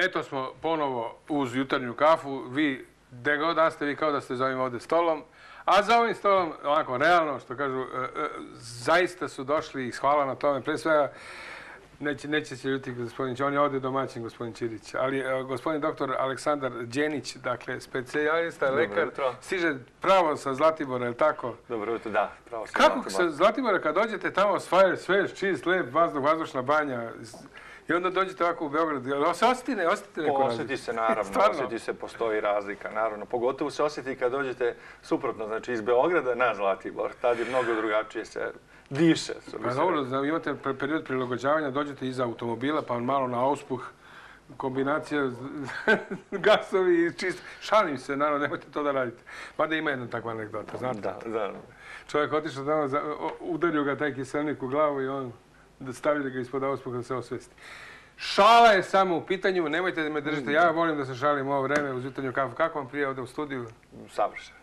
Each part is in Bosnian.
Eto smo ponovo uz jutarnju kafu. Vi, gde god da ste, vi kao da ste za ovim ovde stolom. A za ovim stolom, ovako, realno, što kažu, e, e, zaista su došli i hvala na tome. Pre svega, neće, neće se ljuti gospodin Čić, on je ovde domaćin, gospodin Čirić. Ali e, gospodin doktor Aleksandar Đenić, dakle, specijalista, lekar, jutro. stiže pravo sa Zlatibora, je li tako? Dobro jutro, da. Pravo sam Kako Zlatibor. sa Zlatibora, kad dođete tamo, sve, sve čist, lep, vazduh, vazdušna banja, i onda dođete ovako u Beograd, jel se osjeti, ne, osjetite neku razliku? Osjeti se, naravno, Stvarno? osjeti se, postoji razlika, naravno. Pogotovo se osjeti kad dođete suprotno, znači iz Beograda na Zlatibor. Tad je mnogo drugačije se diše. Pa dobro, imate pe- period prilagođavanja, dođete iza automobila, pa malo na auspuh, kombinacija gasovi i čist. Šalim se, naravno, nemojte to da radite. Mada ima jedna takva anegdota, znate. Da, da. Čovjek otišao tamo, udario ga taj kiselnik u glavu i on da stavili ga ispod auspuha da se osvesti. Šala je samo u pitanju, nemojte da me držite. Ja volim da se šalim ovo vreme uz jutarnju kafu. Kako vam prije ovde u studiju? Savršeno.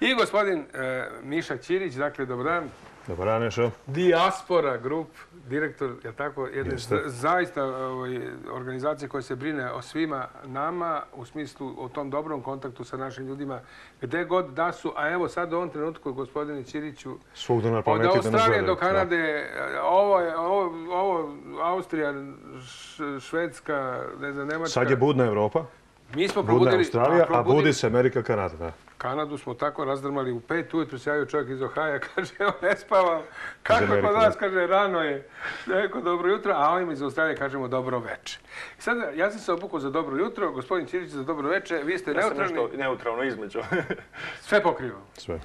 I gospodin e, Miša Ćirić, dakle, dobar dan. Dobar dan, Nešo. Diaspora Group, direktor, je tako, jedne zaista ovaj, organizacije koja se brine o svima nama, u smislu o tom dobrom kontaktu sa našim ljudima, gde god da su, a evo sad u ovom trenutku, gospodine Ćiriću, od Australije do Kanade, ovo je, ovo, ovo, Austrija, Švedska, ne znam. Nemačka. Sad je budna Evropa, Mi smo budna probudili, Australija, a probudili- budi se Amerika, Kanada. Da. Kanadu smo tako razdrmali u pet ujutru, se javio čovjek iz Ohaja, kaže, evo ne spavam. Kako kod vas, kaže, rano je. Rekao, dobro jutro, a ovim iz Australije kažemo dobro veče. I sad, ja sam se obukao za dobro jutro, gospodin Ćirić za dobro veče, vi ste Ja sam neutralni, nešto neutralno između. sve pokrivamo. Sve.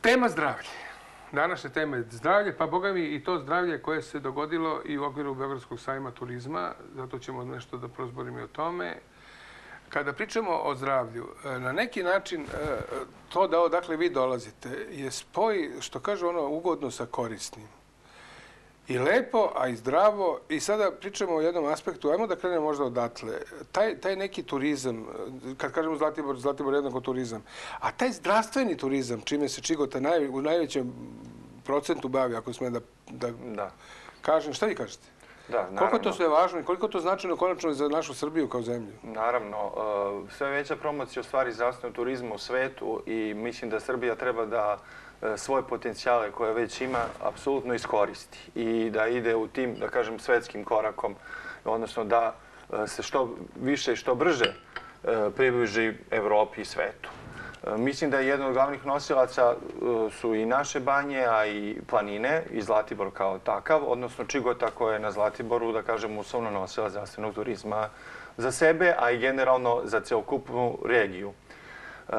Tema zdravlje. Današnja tema je zdravlje, pa boga mi i to zdravlje koje se dogodilo i u okviru Beogradskog sajma turizma, zato ćemo nešto da prozborimo i o tome. Kada pričamo o zdravlju, e, na neki način e, to da odakle vi dolazite je spoj, što kaže ono, ugodno sa korisnim. I lepo, a i zdravo. I sada pričamo o jednom aspektu, ajmo da krenemo možda odatle. Taj, taj neki turizam, kad kažemo Zlatibor, Zlatibor je jednako turizam, a taj zdravstveni turizam, čime se Čigota naj, u najvećem procentu bavi, ako sme da, da da. kažem, šta vi kažete? Da, naravno. Koliko to sve važno i koliko to značajno konačno za našu Srbiju kao zemlju? Naravno, e, sve veća promocija u stvari zdravstvenog turizma u svetu i mislim da Srbija treba da e, svoje potencijale koje već ima apsolutno iskoristi i da ide u tim, da kažem, svetskim korakom, odnosno da e, se što više i što brže približi Evropi i svetu. Mislim da je jedan od glavnih nosilaca e, su i naše banje, a i planine i Zlatibor kao takav, odnosno Čigota koja je na Zlatiboru, da kažem, uslovno nosila zdravstvenog turizma za sebe, a i generalno za celokupnu regiju. E,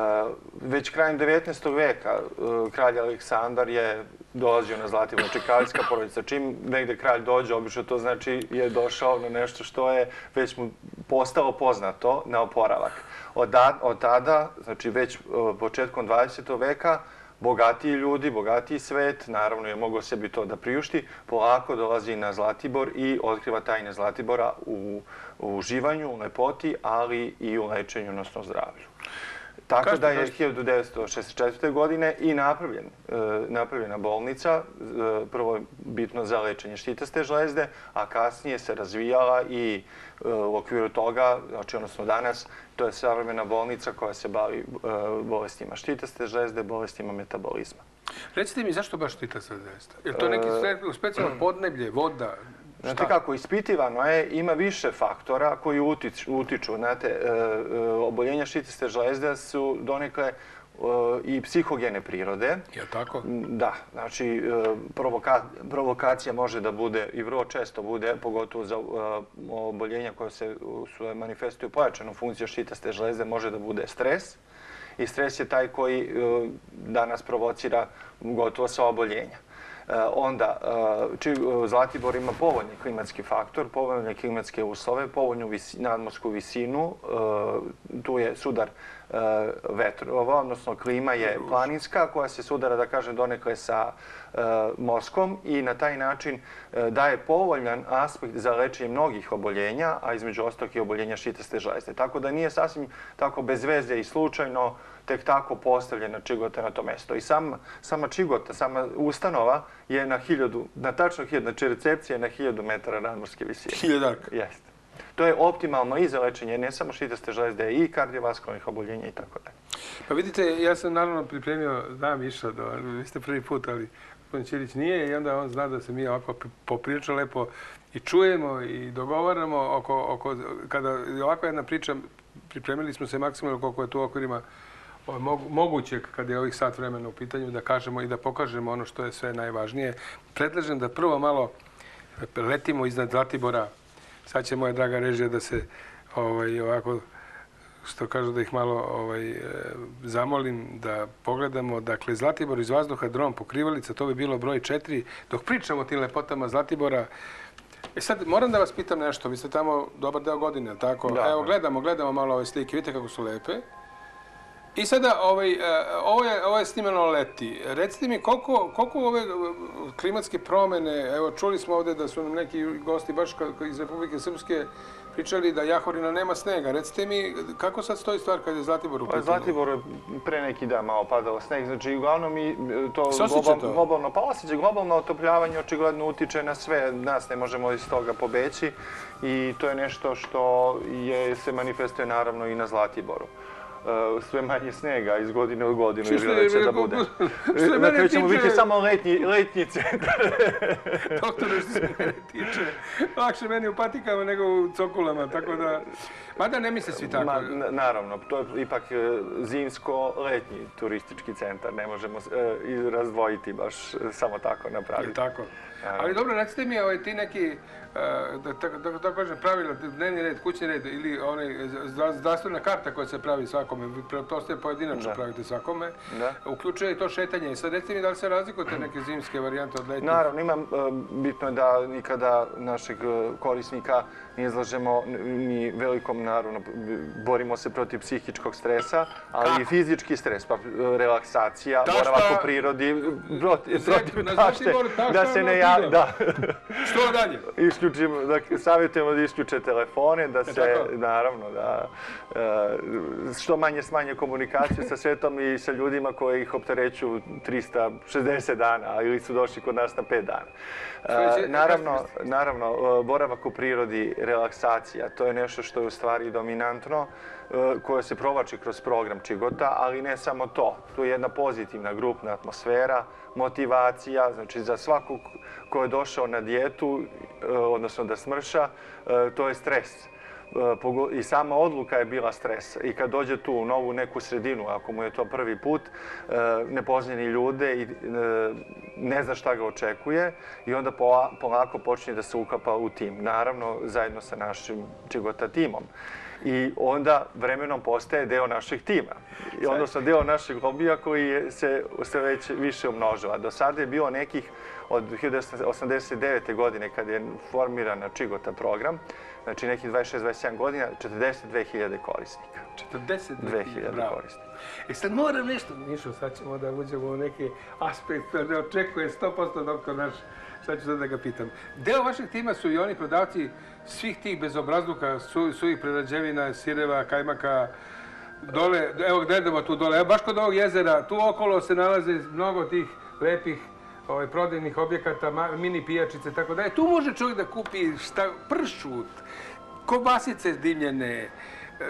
već krajem 19. veka e, kralj Aleksandar je dolazio na Zlatibor, znači kraljska porodica. Čim negde kralj dođe, obično to znači je došao na nešto što je već mu postalo poznato na oporavak. Od, da- od tada, znači već e, početkom 20. veka, bogatiji ljudi, bogatiji svet, naravno je mogao sebi to da priušti, polako dolazi na Zlatibor i otkriva tajne Zlatibora u, u uživanju, u lepoti, ali i u lečenju, odnosno zdravlju. Tako Kažete, da je kažete. 1964. godine i napravljen, e, napravljena bolnica, e, prvo bitno za lečenje štitaste žlezde, a kasnije se razvijala i e, u okviru toga, znači odnosno danas, to je savremena bolnica koja se bavi bolestima štitaste žlezde, bolestima metabolizma. Recite mi zašto baš Tita sad zaista? Je to neki spe- specijalan podneblje, voda? Znate kako, ispitivano je, ima više faktora koji utiču. utiču. Znate, e, e, oboljenja štitiste žlezde su donekle e, i psihogene prirode. Je tako? Da, znači provoka, provokacija može da bude i vrlo često bude, pogotovo za oboljenja koja se su manifestuju pojačanom funkcijom štitaste žlezde, može da bude stres. I stres je taj koji danas provocira gotovo sva oboljenja. E, onda, e, či, e, Zlatibor ima povoljni klimatski faktor, povoljne klimatske uslove, povoljnu visi, nadmorsku visinu, tu je sudar vetrova, odnosno klima je planinska koja se sudara, da kažem, donekle sa e, morskom i na taj način e, daje povoljan aspekt za lečenje mnogih oboljenja, a između ostalog i oboljenja šitaste žlezde. Tako da nije sasvim tako bez veze i slučajno tek tako postavljena Čigota na to mesto. I sam, sama Čigota, sama ustanova je na hiljadu, na tačno hiljadu, znači recepcija je na hiljadu metara nadmorske visine. Hiljadarka. Jeste. To je optimalno i za lečenje ne samo šitaste žlezde, i kardiovaskularnih oboljenja i tako dalje. Pa vidite, ja sam naravno pripremio, znam išao, do, vi ste prvi put, ali gospodin Ćirić nije i onda on zna da se mi ovako poprilično lepo i čujemo i dogovaramo oko, oko kada je ovako jedna priča, pripremili smo se maksimalno koliko je tu okvirima mogućeg kada je ovih sat vremena u pitanju da kažemo i da pokažemo ono što je sve najvažnije. Predlažem da prvo malo letimo iznad Zlatibora. Sad će moja draga režija da se ovaj, ovako što kažu da ih malo ovaj, e, zamolim da pogledamo. Dakle, Zlatibor iz vazduha, dron, pokrivalica, to bi bilo broj četiri. Dok pričamo o tim lepotama Zlatibora, E sad, moram da vas pitam nešto. Vi ste tamo dobar deo godine, tako? Da. Evo, gledamo, gledamo malo ove slike. Vidite kako su lepe. I sada, ovaj, e, ovo, je, ovo je snimeno leti. Recite mi, koliko, koliko ove klimatske promene, evo, čuli smo ovde da su nam neki gosti baš iz Republike Srpske pričali da Jahorina nema snega. Recite mi, kako sad stoji stvar kad je Zlatibor u Pa pitanju? Zlatibor je pre neki dan malo padalo sneg, znači uglavnom i e, to global- to? globalno, pa osjeća globalno otopljavanje očigledno utiče na sve, nas ne možemo iz toga pobeći i to je nešto što je, se manifestuje naravno i na Zlatiboru. E, sve manje snega iz godine u godinu Što ili je- da će da bude. što je Na mene kraju ćemo tiče- biti samo letnji, letnji centar. Doktore, što se mene tiče, lakše meni u patikama nego u cokulama, tako da... Mada ne misle svi tako. Ma, naravno, to je ipak e, zimsko-letnji turistički centar, ne možemo e, i razdvojiti baš samo tako Je napraviti. tako? Naravno. Ali dobro, recite mi ovaj, ti neki, da tako da, da kažem, pravila, dnevni red, kućni red ili onaj zdravstvena karta koja se pravi svakome, to ste pojedinačno Da. pravite svakome, Da. uključuje i to šetanje. I sad recite mi da li se razlikujete neke zimske varijante od letnjih? Naravno, imam, e, bitno je da nikada našeg e, korisnika ne izlažemo ni velikom, naravno, borimo se protiv psihičkog stresa, ali Kako? i fizički stres, pa e, relaksacija, Tašta- boravak u prirodi, protiv, tašte, da se ne ja, da, Što dalje? isključimo, savjetujemo da isključe telefone, da se, tako? naravno, da e, što manje smanje komunikaciju sa svetom i sa ljudima koji ih optereću 360 dana ili su došli kod nas na 5 dana. E, naravno, naravno, e, boravak u prirodi, relaksacija, to je nešto što je u stvari dominantno, e, koje se provlači kroz program Čigota, ali ne samo to. Tu je jedna pozitivna grupna atmosfera, motivacija, znači za svakog ko je došao na dijetu, e, odnosno da smrša, e, to je stres. E, pogo- I sama odluka je bila stres. I kad dođe tu u novu neku sredinu, ako mu je to prvi put, e, nepoznani ljude i e, ne zna šta ga očekuje i onda pola- polako počne da se ukapa u tim. Naravno, zajedno sa našim Čigota timom. I onda vremenom postaje deo našeg tima. I odnosno deo našeg hobija koji je, se već više umnožava. Do sada je bilo nekih od 1989. godine kad je formirana Čigota program, znači nekih 26-27 godina, 42.000 korisnika. 42.000, 2.000 bravo. korisnika. E sad moram nešto, Mišo, sad ćemo da uđemo u neki aspekt da očekuje 100% doktor naš, sad ću sad da ga pitam. Deo vašeg tima su i oni prodavci svih tih bezobrazluka, su, suvih prerađevina, sireva, kajmaka, dole, evo gledamo tu dole, evo baš kod ovog jezera, tu okolo se nalaze mnogo tih lepih ovaj, prodajnih objekata, mini pijačice, tako da je. Tu može čovjek da kupi šta, pršut, kobasice dimljene, e,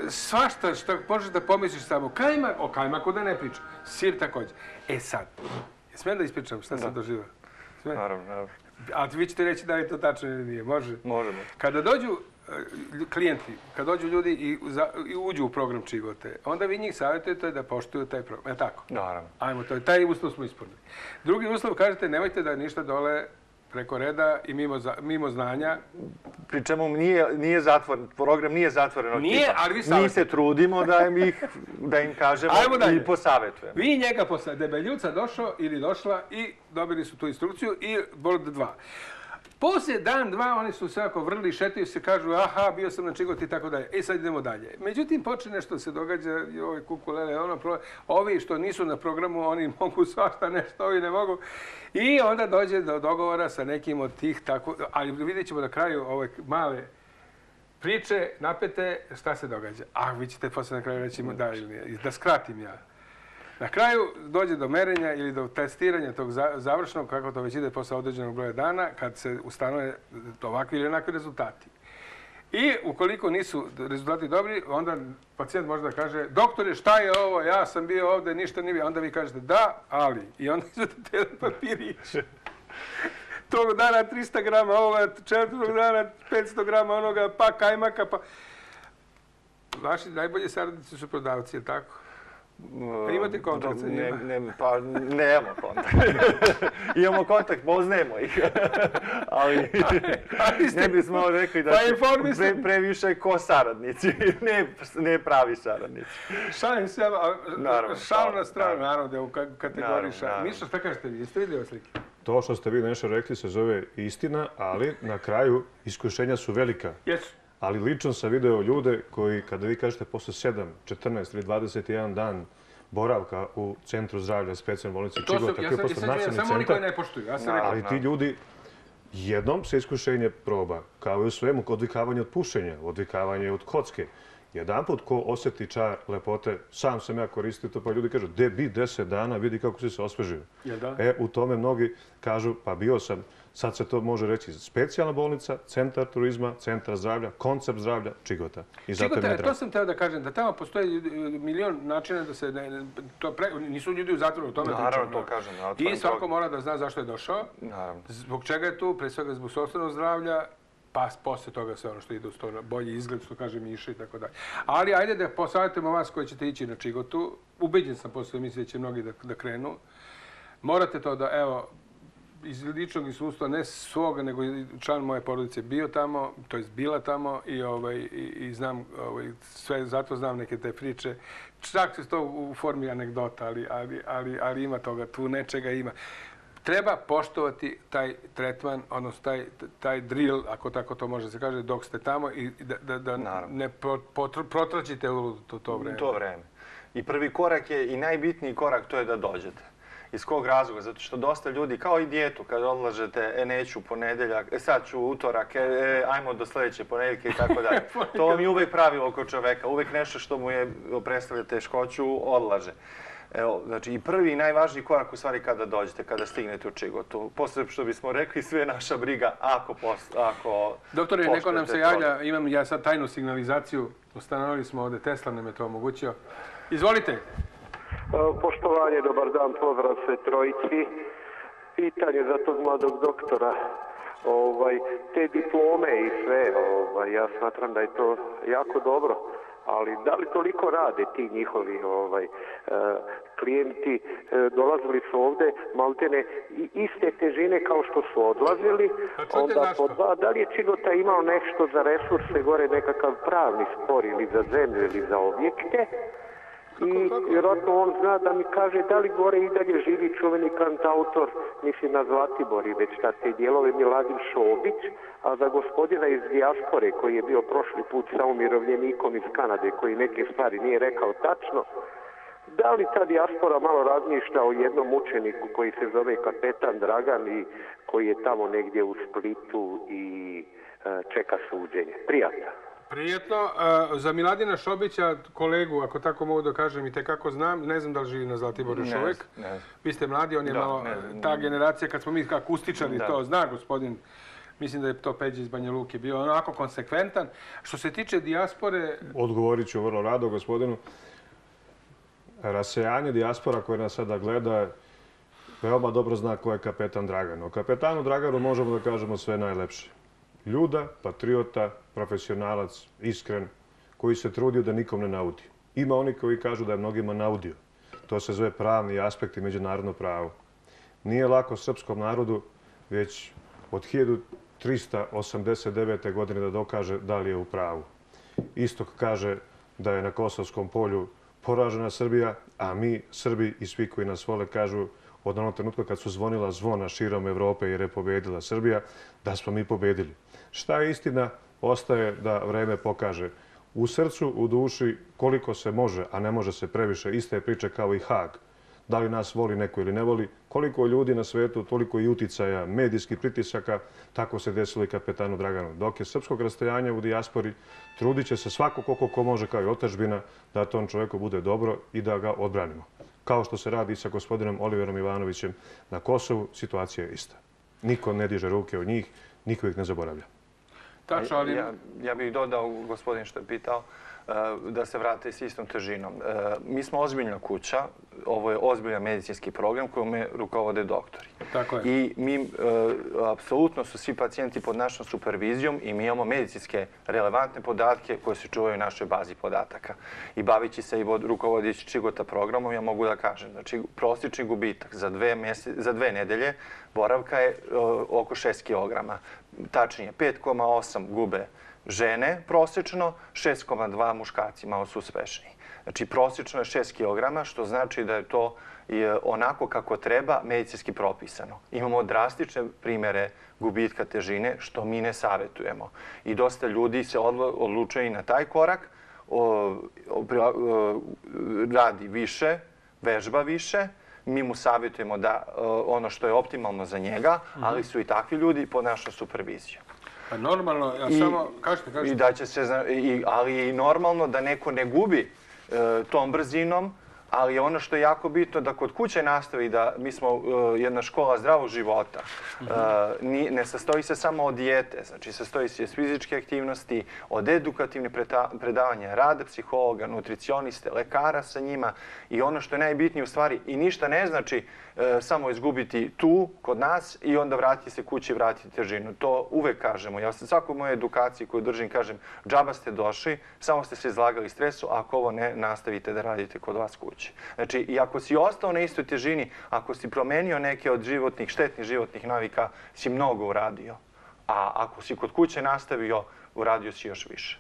svašta što možeš da pomisliš samo. Kajmak, o kajmaku da ne pričam, sir također. E sad, smijem da ispričam šta sam doživao? Sve? Naravno, naravno. A vi ćete reći da li je to tačno ili nije, može? Možemo. Kada dođu klijenti, kad dođu ljudi i, za, i uđu u program Čigote, onda vi njih savjetujete da poštuju taj program. E tako? Naravno. Ajmo, to je, taj uslov smo ispunili. Drugi uslov, kažete, nemojte da ništa dole preko reda i mimo, mimo znanja. Pri čemu nije, nije zatvoren, program nije zatvoren Nije, ali vi Mi savjetujete. se trudimo da im, ih, da im kažemo i posavjetujemo. Vi njega posle debeljuca došao ili došla i dobili su tu instrukciju i bod dva. Poslije dan, dva, oni su se ako vrli, šetaju se, kažu aha, bio sam na čigoti i tako dalje. E sad idemo dalje. Međutim, počne nešto se događa, i ovaj kukulele, ono, pro... ovi što nisu na programu, oni mogu svašta nešto, ovi ne mogu. I onda dođe do dogovora sa nekim od tih tako, ali vidjet ćemo na kraju ove male priče, napete, šta se događa. A vi ćete posle na kraju reći da ili nije. Da skratim ja. Na kraju dođe do merenja ili do testiranja tog završnog, kako to već ide posle određenog broja dana, kad se ustanove ovakvi ili onakvi rezultati. I ukoliko nisu rezultati dobri, onda pacijent može da kaže, doktore, šta je ovo, ja sam bio ovde, ništa nije bio. Onda vi kažete, da, ali. I onda izvedete jedan papirić. Tog dana 300 grama ovoga, četvrtog dana 500 grama onoga, pa kajmaka, pa... Vaši najbolji saradnici su prodavci, je tako? Pa imate kontakt sa njima? Ne, ne, pa nemamo kontakt. Imamo kontakt, poznajemo ih. Ali Ali ste- ne bismo rekli da Pa su pre, previše ko saradnici, ne, ne pravi saradnici. Šalim se, a, Naravno, šal na stranu, naravno. naravno da je u ka- kategoriji Naravno, šal. naravno. Mišo, šta kažete vi? Jeste vidjeli slike? To što ste vi nešto rekli se zove istina, ali na kraju iskušenja su velika. Jesu. Ali lično sam video ljude koji, kada vi kažete posle 7, 14 ili 21 dan boravka u centru zdravlja specijalne bolnice Čigota, ja koji je posle nacionalni samo oni koji centar, ne poštuju. Ja sam rekao. ali ti ljudi jednom se iskušenje proba, kao i u svemu, odvikavanje od pušenja, odvikavanje od kocke. Jedan put ko osjeti čar lepote, sam sam ja koristio to, pa ljudi kažu, de bi 10 dana, vidi kako si se osvežio. E, u tome mnogi kažu, pa bio sam, sad se to može reći, specijalna bolnica, centar turizma, centar zdravlja, koncept zdravlja, Čigota. I zato Čigota, to sam teo da kažem, da tamo postoji ljudi- milion načina da se... Ne, ne- to pre, nisu ljudi u zatvoru, o tome Naravno, to kažem, I svako mora da zna zašto je došao, Naravno. zbog čega je tu, pre svega zbog sobstvenog zdravlja, pa posle toga sve ono što ide uz to, na bolji izgled, što kaže Miša i tako dalje. Ali ajde da posavjetujemo vas koji ćete ići na Čigotu. Ubeđen sam posle emisije da će mnogi da, da krenu. Morate to da, evo, iz ličnog iskustva, ne svoga, nego član moje porodice bio tamo, to je bila tamo i, ovaj, i, i znam ovaj, sve, zato znam neke te priče. Čak se to u formi anegdota, ali, ali, ali, ali ima toga, tu nečega ima. Treba poštovati taj tretman, odnosno taj, taj drill, ako tako to može se kaže, dok ste tamo i da, da, da Naravno. ne pro, potr- protraćite u to, to vreme. To vreme. I prvi korak je i najbitniji korak to je da dođete. Iz kog razloga? Zato što dosta ljudi, kao i dijetu, kad odlažete, e neću ponedeljak, e sad ću utorak, e, e, ajmo do sljedeće ponedjeljke i tako dalje. To vam je uvek pravilo kod čoveka, uvek nešto što mu je predstavlja teškoću, odlaže. Evo, znači i prvi i najvažniji korak u stvari kada dođete, kada stignete u Čigotu. Posle što bismo rekli, sve naša briga ako, pos, ako Doktore, neko nam se poštujete to. javlja, imam ja sad tajnu signalizaciju, ustanovili smo ovde, Tesla nam je to omogućio. Izvolite. E, Poštovanje, dobar dan, pozdrav sve trojici. Pitanje za tog mladog doktora. Ovaj, te diplome i sve, ovaj, ja smatram da je to jako dobro. Ali da li toliko rade ti njihovi ovaj, e, klijenti? E, dolazili su ovde maltene i iste težine kao što su odlazili. Pa Onda po dva, da li je Čigota imao nešto za resurse gore, nekakav pravni spor ili za zemlju ili za objekte? I vjerojatno on zna da mi kaže da li gore i dalje živi čuveni kantautor, mislim na Zlatibori, već ta te dijelove Miladin Šobić, a za gospodina iz dijaspore koji je bio prošli put sa umirovljenikom iz Kanade koji neke stvari nije rekao tačno, da li ta dijaspora malo razmišlja o jednom učeniku koji se zove kapetan Dragan i koji je tamo negdje u Splitu i e, čeka suđenje? Prijatno. Prijetno. E, za Miladina Šobića, kolegu, ako tako mogu da kažem, i tekako znam, ne znam da li živi na Zlatiboru još uvek. znam. Vi ste mladi, on je Da, malo, ne e, ta generacija, kad smo mi akustičari, Da. to zna gospodin, mislim da je to Peđa iz Banja Luke bio onako konsekventan. Što se tiče dijaspore, Odgovorit ću vrlo rado gospodinu. Rasejanje dijaspora koje nas sada gleda veoma dobro zna ko je kapetan Dragan. O kapetanu Draganu možemo da kažemo sve najlepše. Ljuda, patriota, profesionalac, iskren, koji se trudio da nikom ne naudi. Ima oni koji kažu da je mnogima naudio. To se zove pravni aspekt i međunarodno pravo. Nije lako srpskom narodu već od 1389. godine da dokaže da li je u pravu. Istok kaže da je na Kosovskom polju poražena Srbija, a mi, Srbi i svi koji nas vole, kažu od onog trenutka kad su zvonila zvona širom Evrope jer je pobedila Srbija, da smo mi pobedili. Šta je istina, ostaje da vreme pokaže. U srcu, u duši, koliko se može, a ne može se previše, iste je priče kao i Hag. Da li nas voli neko ili ne voli, koliko ljudi na svetu, toliko i uticaja, medijskih pritisaka, tako se desilo i kapetanu Draganu. Dok je srpskog rastojanja u dijaspori, trudit će se svako koliko ko može kao i otačbina da tom čovjeku bude dobro i da ga odbranimo. Kao što se radi i sa gospodinom Oliverom Ivanovićem na Kosovu, situacija je ista. Niko ne diže ruke od njih, niko ih ne zaboravlja. Tačno, ali... Ja, ja bih dodao, gospodin što je pitao, da se vrate s istom težinom. E, mi smo ozbiljna kuća, ovo je ozbiljan medicinski program kojome rukovode doktori. Tako je. I mi, e, apsolutno su svi pacijenti pod našom supervizijom i mi imamo medicinske relevantne podatke koje se čuvaju u našoj bazi podataka. I bavići se i rukovodići Čigota programom, ja mogu da kažem, znači prosječni gubitak za dve, mjese, za dve nedelje boravka je oko 6 kg. Tačnije, 5,8 gube žene prosječno, 6,2 muškarci, malo su uspešniji. Znači, prosječno je 6 kg, što znači da je to onako kako treba medicinski propisano. Imamo drastične primere gubitka težine, što mi ne savjetujemo. I dosta ljudi se odlučuje i na taj korak, radi više, vežba više, mi mu savjetujemo da ono što je optimalno za njega, ali su i takvi ljudi pod našom supervizijom. Pa normalno, ja samo, kažete, kažete. I da će se, ali je i normalno da neko ne gubi e, tom brzinom, ali ono što je jako bitno da kod kuće nastavi da mi smo uh, jedna škola zdravog života. Uh, ni, ne sastoji se samo od dijete, znači sastoji se iz fizičke aktivnosti, od edukativne predavanja, rada psihologa, nutricioniste, lekara sa njima i ono što je najbitnije u stvari i ništa ne znači uh, samo izgubiti tu kod nas i onda vratiti se kući i vratiti težinu. To uvek kažemo. Ja sam svakoj moje edukaciji koju držim kažem džaba ste došli, samo ste se izlagali stresu, ako ovo ne nastavite da radite kod vas kući moguće. Znači, i ako si ostao na istoj težini, ako si promenio neke od životnih, štetnih životnih navika, si mnogo uradio. A ako si kod kuće nastavio, uradio si još više.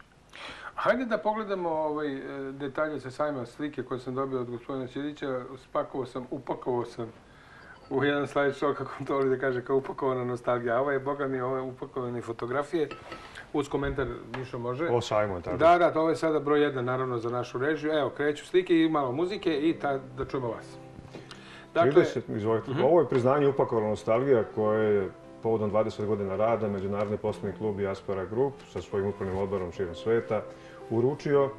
Hajde da pogledamo ovaj, e, detalje sa sajma slike koje sam dobio od gospodina Ćirića. Spakovao sam, upakovao sam u jedan slajd show, kako to voli da kaže, kao upakovana nostalgija. Ovo je, boga mi, ovo je upakovane fotografije uz komentar Mišo može. O sajmu, tako. Da, da, to je sada broj jedan, naravno, za našu režiju. Evo, kreću slike i malo muzike i ta, da čujemo vas. Dakle, 30, izvolite. Uh mhm. -huh. Ovo je priznanje upakovana nostalgija koje je povodom 20 godina rada Međunarodni poslovni klub Jaspera Group sa svojim upravnim odborom širom sveta uručio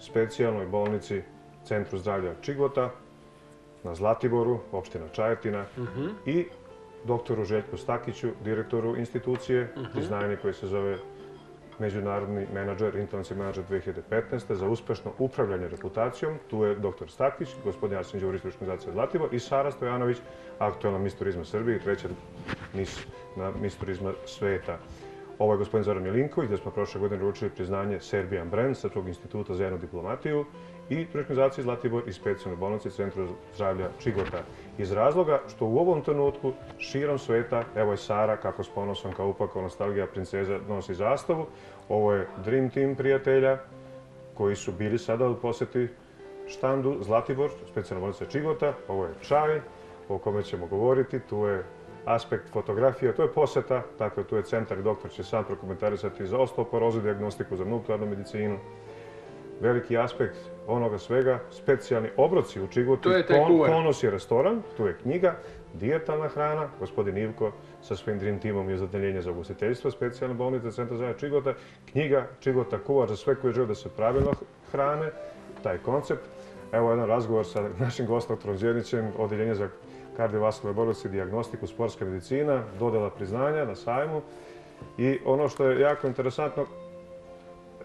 specijalnoj bolnici Centru zdravlja Čigota na Zlatiboru, opština Čajetina uh mhm. -huh. i doktoru Željku Stakiću, direktoru institucije, uh -huh. priznanje koje se zove međunarodni menadžer, internacionalni menadžer 2015. za uspešno upravljanje reputacijom. Tu je dr. Stakić, gospodin Arsen Đurić, organizacija Zlativo i Sara Stojanović, aktualna mis turizma Srbije i treća mis na mis turizma sveta. Ovo je gospodin Zoran Milinković, gdje smo prošle godine ručili priznanje Serbian Brand, sa tog instituta za jednu diplomatiju i organizacije Zlatibor i specijalne bolnice Centra zdravlja Čigota. Iz razloga što u ovom trenutku širom sveta, evo je Sara, kako s ponosom kao upakao nostalgija princeza nosi zastavu, ovo je Dream Team prijatelja koji su bili sada u posjeti štandu Zlatibor, specijalna bolnica Čigota, ovo je čaj o kome ćemo govoriti, tu je aspekt fotografije, to je poseta, dakle tu je centar, doktor će sam prokomentarisati za osteoporozu, diagnostiku za nuklearnu medicinu, veliki aspekt onoga svega, specijalni obroci u Čiguti, to je kon, Konos je restoran, tu je knjiga, dijetalna hrana, gospodin Ivko sa svojim Dream Teamom je zadeljenje za ugostiteljstvo, specijalne bolnice Centra za Čigota, knjiga Čigota kuvar za sve koji žele da se pravilno hrane, taj koncept. Evo jedan razgovor sa našim gostom Tronzjernićem, odeljenje za kardiovaskularne bolesti, diagnostiku, sportska medicina, dodela priznanja na sajmu. I ono što je jako interesantno,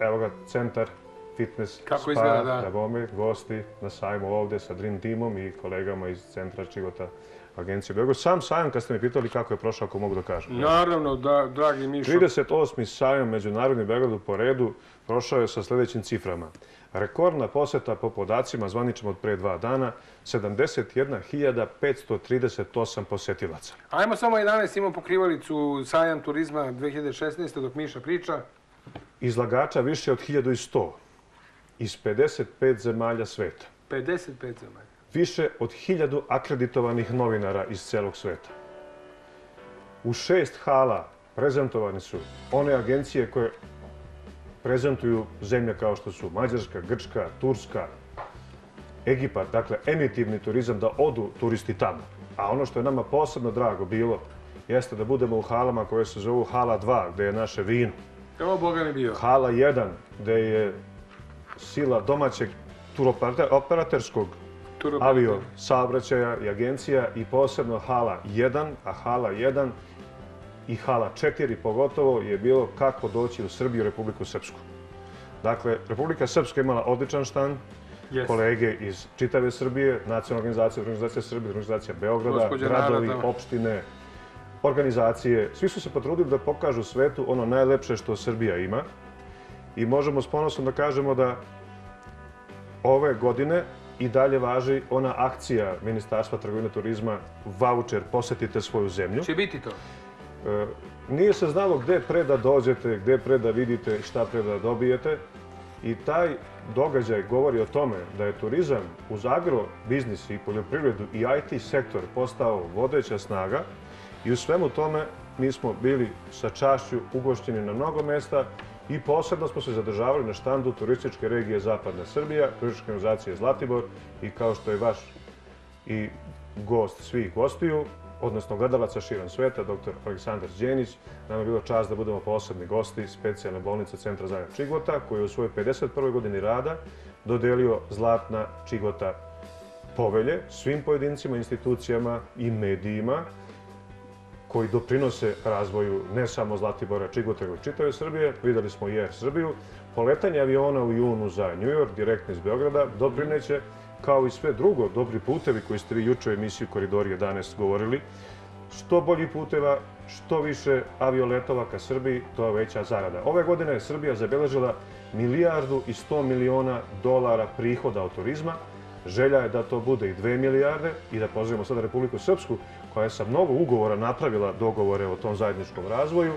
evo ga, centar fitness Kako spa, izgleda, da. bome, gosti na sajmu ovdje sa Dream Teamom i kolegama iz centra Čigota agencije Beograd. Sam sajam, kad ste mi pitali kako je prošao, ako mogu da kažem. Naravno, da, dragi Mišo. 38. sajam Međunarodni Beogradu po redu prošao je sa sljedećim ciframa. Rekordna poseta po podacima zvaničnom od pre dva dana, 71.538 posetilaca. Ajmo samo 11, imamo pokrivalicu sajam turizma 2016. dok Miša priča. Izlagača više od 1100 iz 55 zemalja sveta. 55 zemalja. Više od 1000 akreditovanih novinara iz celog sveta. U šest hala prezentovani su one agencije koje prezentuju zemlje kao što su Mađarska, Grčka, Turska, Egipat, dakle emitivni turizam da odu turisti tamo. A ono što je nama posebno drago bilo jeste da budemo u halama koje se zovu Hala 2, gde je naše vino. Evo Boga mi bio. Hala 1, gde je sila domaćeg turoperaterskog avio saobraćaja i agencija i posebno Hala 1, a Hala 1 i hala 4 pogotovo je bilo kako doći u Srbiju i Republiku Srpsku. Dakle, Republika Srpska imala odličan štan, Yes. kolege iz čitave Srbije, nacionalna organizacija, organizacija Srbije, organizacija Beograda, gradovi, opštine, organizacije. Svi su se potrudili da pokažu svetu ono najlepše što Srbija ima. I možemo s ponosom da kažemo da ove godine i dalje važi ona akcija Ministarstva trgovine turizma voucher Posetite svoju zemlju. Će biti to. E, Nije se znalo gde pre da dođete, gde pre da vidite, šta pre da dobijete. I taj događaj govori o tome da je turizam uz agro biznis i poljoprivredu i IT sektor postao vodeća snaga i u svemu tome mi smo bili sa čašću ugošćeni na mnogo mesta i posebno smo se zadržavali na štandu turističke regije Zapadna Srbija, turističke organizacije Zlatibor i kao što je vaš i gost svih gostiju, odnosno gledalaca širom sveta, dr. Aleksandar Đenić. Nam je bilo čast da budemo posebni gosti specijalne bolnice Centra Zagreb Čigota, koji je u svojoj 51. godini rada dodelio zlatna Čigota povelje svim pojedincima, institucijama i medijima koji doprinose razvoju ne samo Zlatibora, Čigota, nego i čitave Srbije. Videli smo i Air Srbiju. Poletanje aviona u junu za New York, direktno iz Beograda, doprineće kao i sve drugo, dobri putevi koji ste vi juče u emisiji Koridori 11 govorili. Što bolji puteva, što više avioletova ka Srbiji, to je veća zarada. Ove godine je Srbija zabeležila milijardu i 100 miliona dolara prihoda od turizma. Želja je da to bude i 2 milijarde i da pozivamo sada Republiku Srpsku koja je sa mnogo ugovora napravila dogovore o tom zajedničkom razvoju,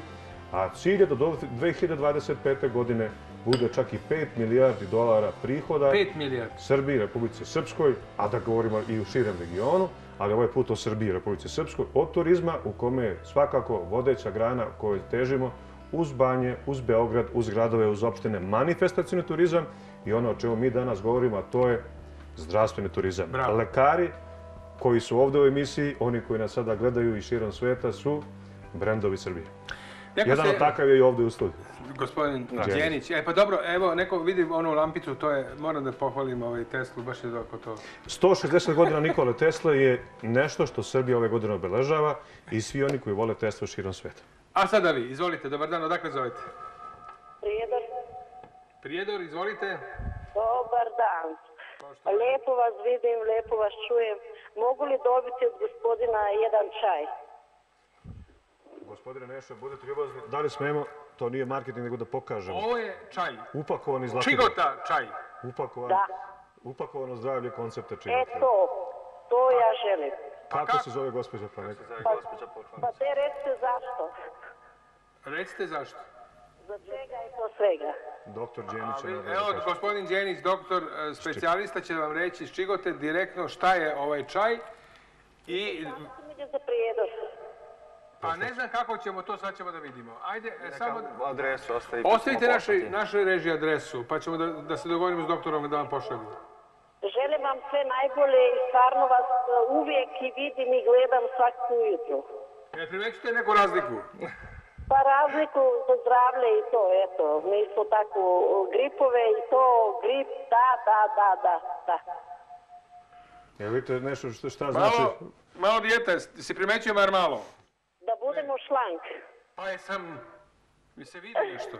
a cilj je da do 2025. godine bude čak i 5 milijardi dolara prihoda 5 milijardi. Srbiji, Republici Srpskoj, a da govorimo i u širem regionu, ali ovaj put o Srbiji i Republici Srpskoj, od turizma u kome je svakako vodeća grana kojoj težimo uz banje, uz Beograd, uz gradove, uz opštine, manifestacijni turizam i ono o čemu mi danas govorimo, a to je zdravstveni turizam. Bravo. Lekari koji su ovdje u emisiji, oni koji nas sada gledaju i širom sveta su brendovi Srbije. Neko Jedan se- od takav je i ovdje u studiju. Gospodin Đenić. E pa dobro, evo, neko vidi onu lampicu, to je, moram da pohvalim ovaj Teslu, baš je dobro to. 160 godina Nikole Tesle je nešto što Srbija ove godine obeležava i svi oni koji vole Teslu širom sveta. A sada vi, izvolite, dobar dan, odakle zovete? Prijedor, Prijedor, izvolite. dobar dan. Lijepo vas vidim, lijepo vas čujem. Mogu li dobiti od gospodina jedan čaj? Gospodine Neša, budete ljubazni. Da li smemo? To nije marketing, nego da pokažemo. Ovo je čaj. Upakovani zlatibor. Čigota čaj. Upakovan, Da. upakovano zdravlje koncepta E čigota. to, to ja želim. Kako se zove gospođa pa neka? Pa te recite zašto? Recite zašto. Za svega? Doktor Đenić je nadležan Evo, kaže. gospodin Đenić, doktor, e, specijalista, će vam reći iz Čigote direktno šta je ovaj čaj. I, Samo ide za pa ne znam kako ćemo to, sad ćemo da vidimo. Ajde, e, samo... Neka adresu ostavi. Ostavite poslati. naše režije adresu, pa ćemo da, da se dogovorimo s doktorom da vam pošalju. Želim vam sve najbolje i stvarno vas e, uvijek i vidim i gledam svako ujutro. Ne primećujete neku razliku? Pa razliku za zdravlje i to, eto, mi smo tako gripove i to, grip, da, da, da, da, da. Evo vidite nešto što, šta znači. Malo, malo dijete, si primećio mar malo? Da budemo šlank. Pa je sam, mi se vidi nešto.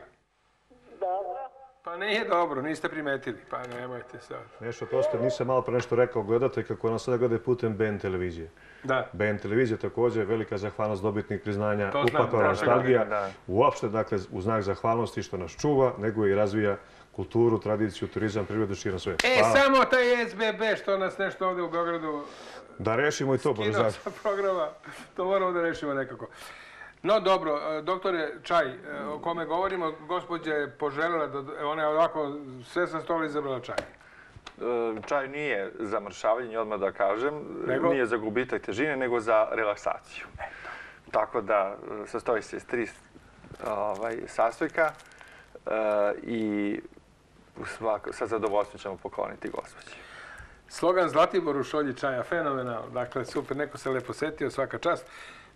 Dobro. Pa nije dobro, niste primetili, pa nemojte sad. Nešto to ste, nisam malo pre nešto rekao, gledate kako nas sada gledaju putem BN televizije. Da. BN televizija također velika zahvalnost dobitnik priznanja nostalgija. godine, da. Uopšte, dakle, u znak zahvalnosti što nas čuva, nego i razvija kulturu, tradiciju, turizam, prirodu širom sveta. E, Hvala. samo taj SBB što nas nešto ovdje u Beogradu Da rešimo i to, Bože kinuo zakon. sa programa, to moramo da rešimo nekako. No dobro, e, doktore Čaj, e, o kome govorimo, gospođa je poželjela, da, ona je ovako sve sa stola izabrala čaj. E, Čaj nije za mršavljenje, odmah da kažem. Nego? Nije za gubitak težine, nego za relaksaciju. Tako da e, sastoji se iz tri ovaj, sastojka e, i sa zadovoljstvom ćemo pokloniti gospođi. Slogan Zlatibor u šolji čaja, fenomenal. Dakle, super, neko se lepo setio, svaka čast.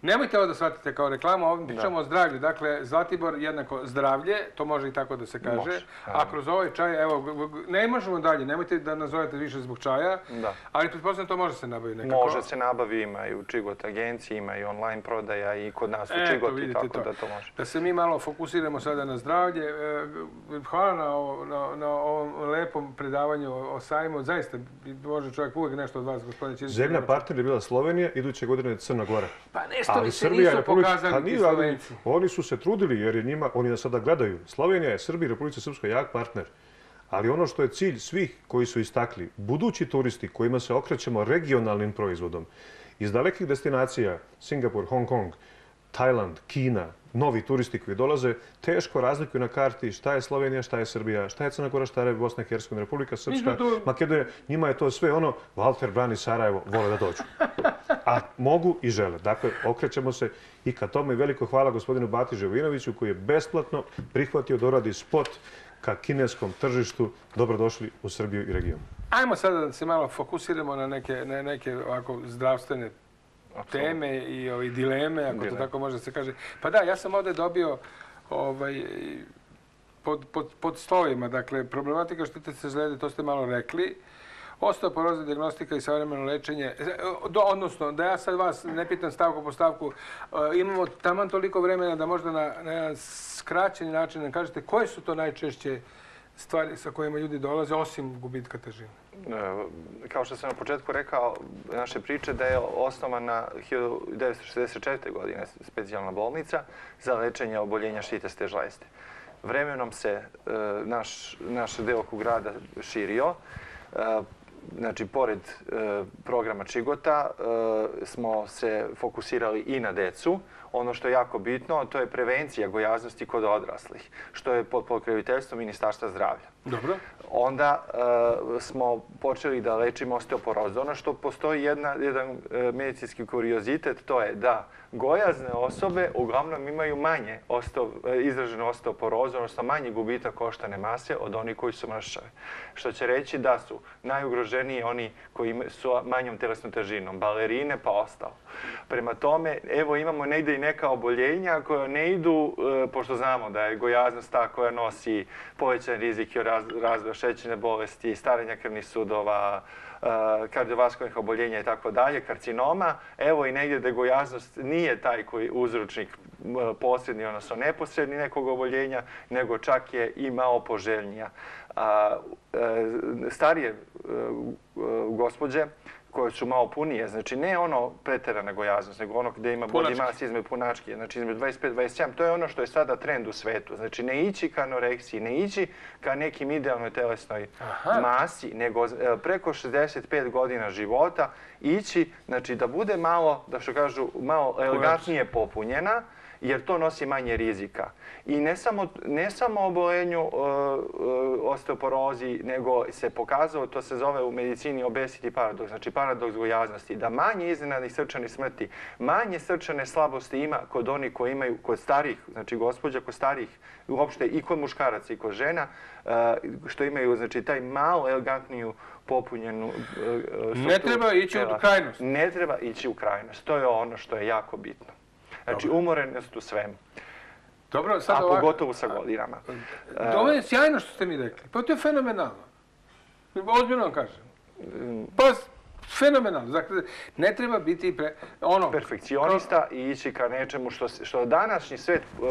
Nemojte ovo da shvatite kao reklamu, ovdje pričamo o zdravlju. Dakle, Zlatibor jednako zdravlje, to može i tako da se kaže. Može, A kroz ovaj čaj, evo, ne možemo dalje, nemojte da nazovete više zbog čaja, Da. ali pretpostavljam to može se nabaviti nekako. Može se nabavi, ima i u Čigot agenciji, ima i online prodaja i kod nas u Eto, Čigoti, tako to. da to može. Da se mi malo fokusiramo sada na zdravlje. E, Hvala na, ovo- na, na ovom lepom predavanju o, sajmu. Zaista može čovjek uvijek nešto od vas, gospodine Ćirić. Zemlja partner je bila Slovenija, iduće godine je Crna Gora. Pa nešto Ali li se Srbija nisu Republika... pokazali Pa ti nije, ali Slovenci. oni su se trudili jer je njima, oni nas sada gledaju. Slovenija je Srbija i Republika Srpska jak partner. Ali ono što je cilj svih koji su istakli, budući turisti kojima se okrećemo regionalnim proizvodom, iz dalekih destinacija, Singapur, Hong Kong, Tajland, Kina, novi turisti koji dolaze, teško razlikuju na karti šta je Slovenija, šta je Srbija, šta je Crna Gora, šta je Bosna i Hercegovina, Republika Srpska, to- Makedonija. Njima je to sve ono, Walter brani Sarajevo, vole da dođu. A mogu i žele. Dakle, okrećemo se i ka tome veliko hvala gospodinu Bati Ževinoviću koji je besplatno prihvatio da uradi spot ka kineskom tržištu. Dobrodošli u Srbiju i region. Ajmo sada da se malo fokusiramo na neke, na neke ovako zdravstvene teme i ovi dileme, ako to tako može se kaže. Pa da, ja sam ovdje dobio ovaj, pod, pod, pod slovima, dakle, problematika štite se zlede, to ste malo rekli. Osteoporoza, diagnostika i savremeno lečenje, e, do, odnosno, da ja sad vas ne pitam stavku po stavku, e, imamo taman toliko vremena da možda na, na jedan skraćeni način nam kažete koje su to najčešće stvari sa kojima ljudi dolaze, osim gubitka težine. E, kao što sam na početku rekao naše priče da je osnovana 1964. godine specijalna bolnica za lečenje oboljenja šitaste žlezde. Vremenom se e, naš, naš deo grada širio. Znači, pored e, programa Čigota e, smo se fokusirali i na decu. Ono što je jako bitno, to je prevencija gojaznosti kod odraslih, što je pod pokraviteljstvom Ministarstva zdravlja Dobro. onda e, smo počeli da lečimo osteoporozu. Ono što postoji jedna, jedan medicinski kuriozitet, to je da gojazne osobe uglavnom imaju manje osteo, izraženu osteoporozu, odnosno manje gubitak koštane mase od onih koji su mršave. Što će reći da su najugroženiji oni koji su manjom telesnom težinom, balerine pa ostalo. Prema tome, evo imamo negde i neka oboljenja koja ne idu, e, pošto znamo da je gojaznost ta koja nosi povećan rizik i raz, razvoja šećerne bolesti, starenja krvnih sudova, e, kardiovaskularnih oboljenja i tako dalje, karcinoma. Evo i negdje da gojaznost nije taj koji uzročnik e, posredni, odnosno neposredni nekog oboljenja, nego čak je i malo poželjnija. A, e, starije e, gospođe koje su malo punije, znači ne ono preterana gojaznost, nego ono gdje ima body Punački. mass između punačke, znači između 25-27, to je ono što je sada trend u svetu. Znači ne ići ka anoreksiji, ne ići ka nekim idealnoj telesnoj Aha. masi, nego e, preko 65 godina života ići, znači da bude malo, da što kažu, malo elegantnije popunjena, jer to nosi manje rizika. I ne samo, ne samo obolenju e, e, osteoporozi, nego se pokazalo, to se zove u medicini obesity paradoks, znači paradoks gojaznosti, da manje iznenadnih srčanih smrti, manje srčane slabosti ima kod onih koji imaju, kod starih, znači gospođa kod starih, uopšte i kod muškaraca i kod žena, e, što imaju znači taj malo elegantniju popunjenu e, Ne strukturu treba ići u krajnost. Ne treba ići u krajnost. To je ono što je jako bitno. Значи, уморен сте свем. Добро, сега а овак... поготово са годинама. Тоа е сјајно што сте ми рекли. Па тоа е феноменално. Озбилно кажам. Па Fenomenalno. Dakle, ne treba biti pre... Ono, perfekcionista i ići ka nečemu što, što današnji svet uh,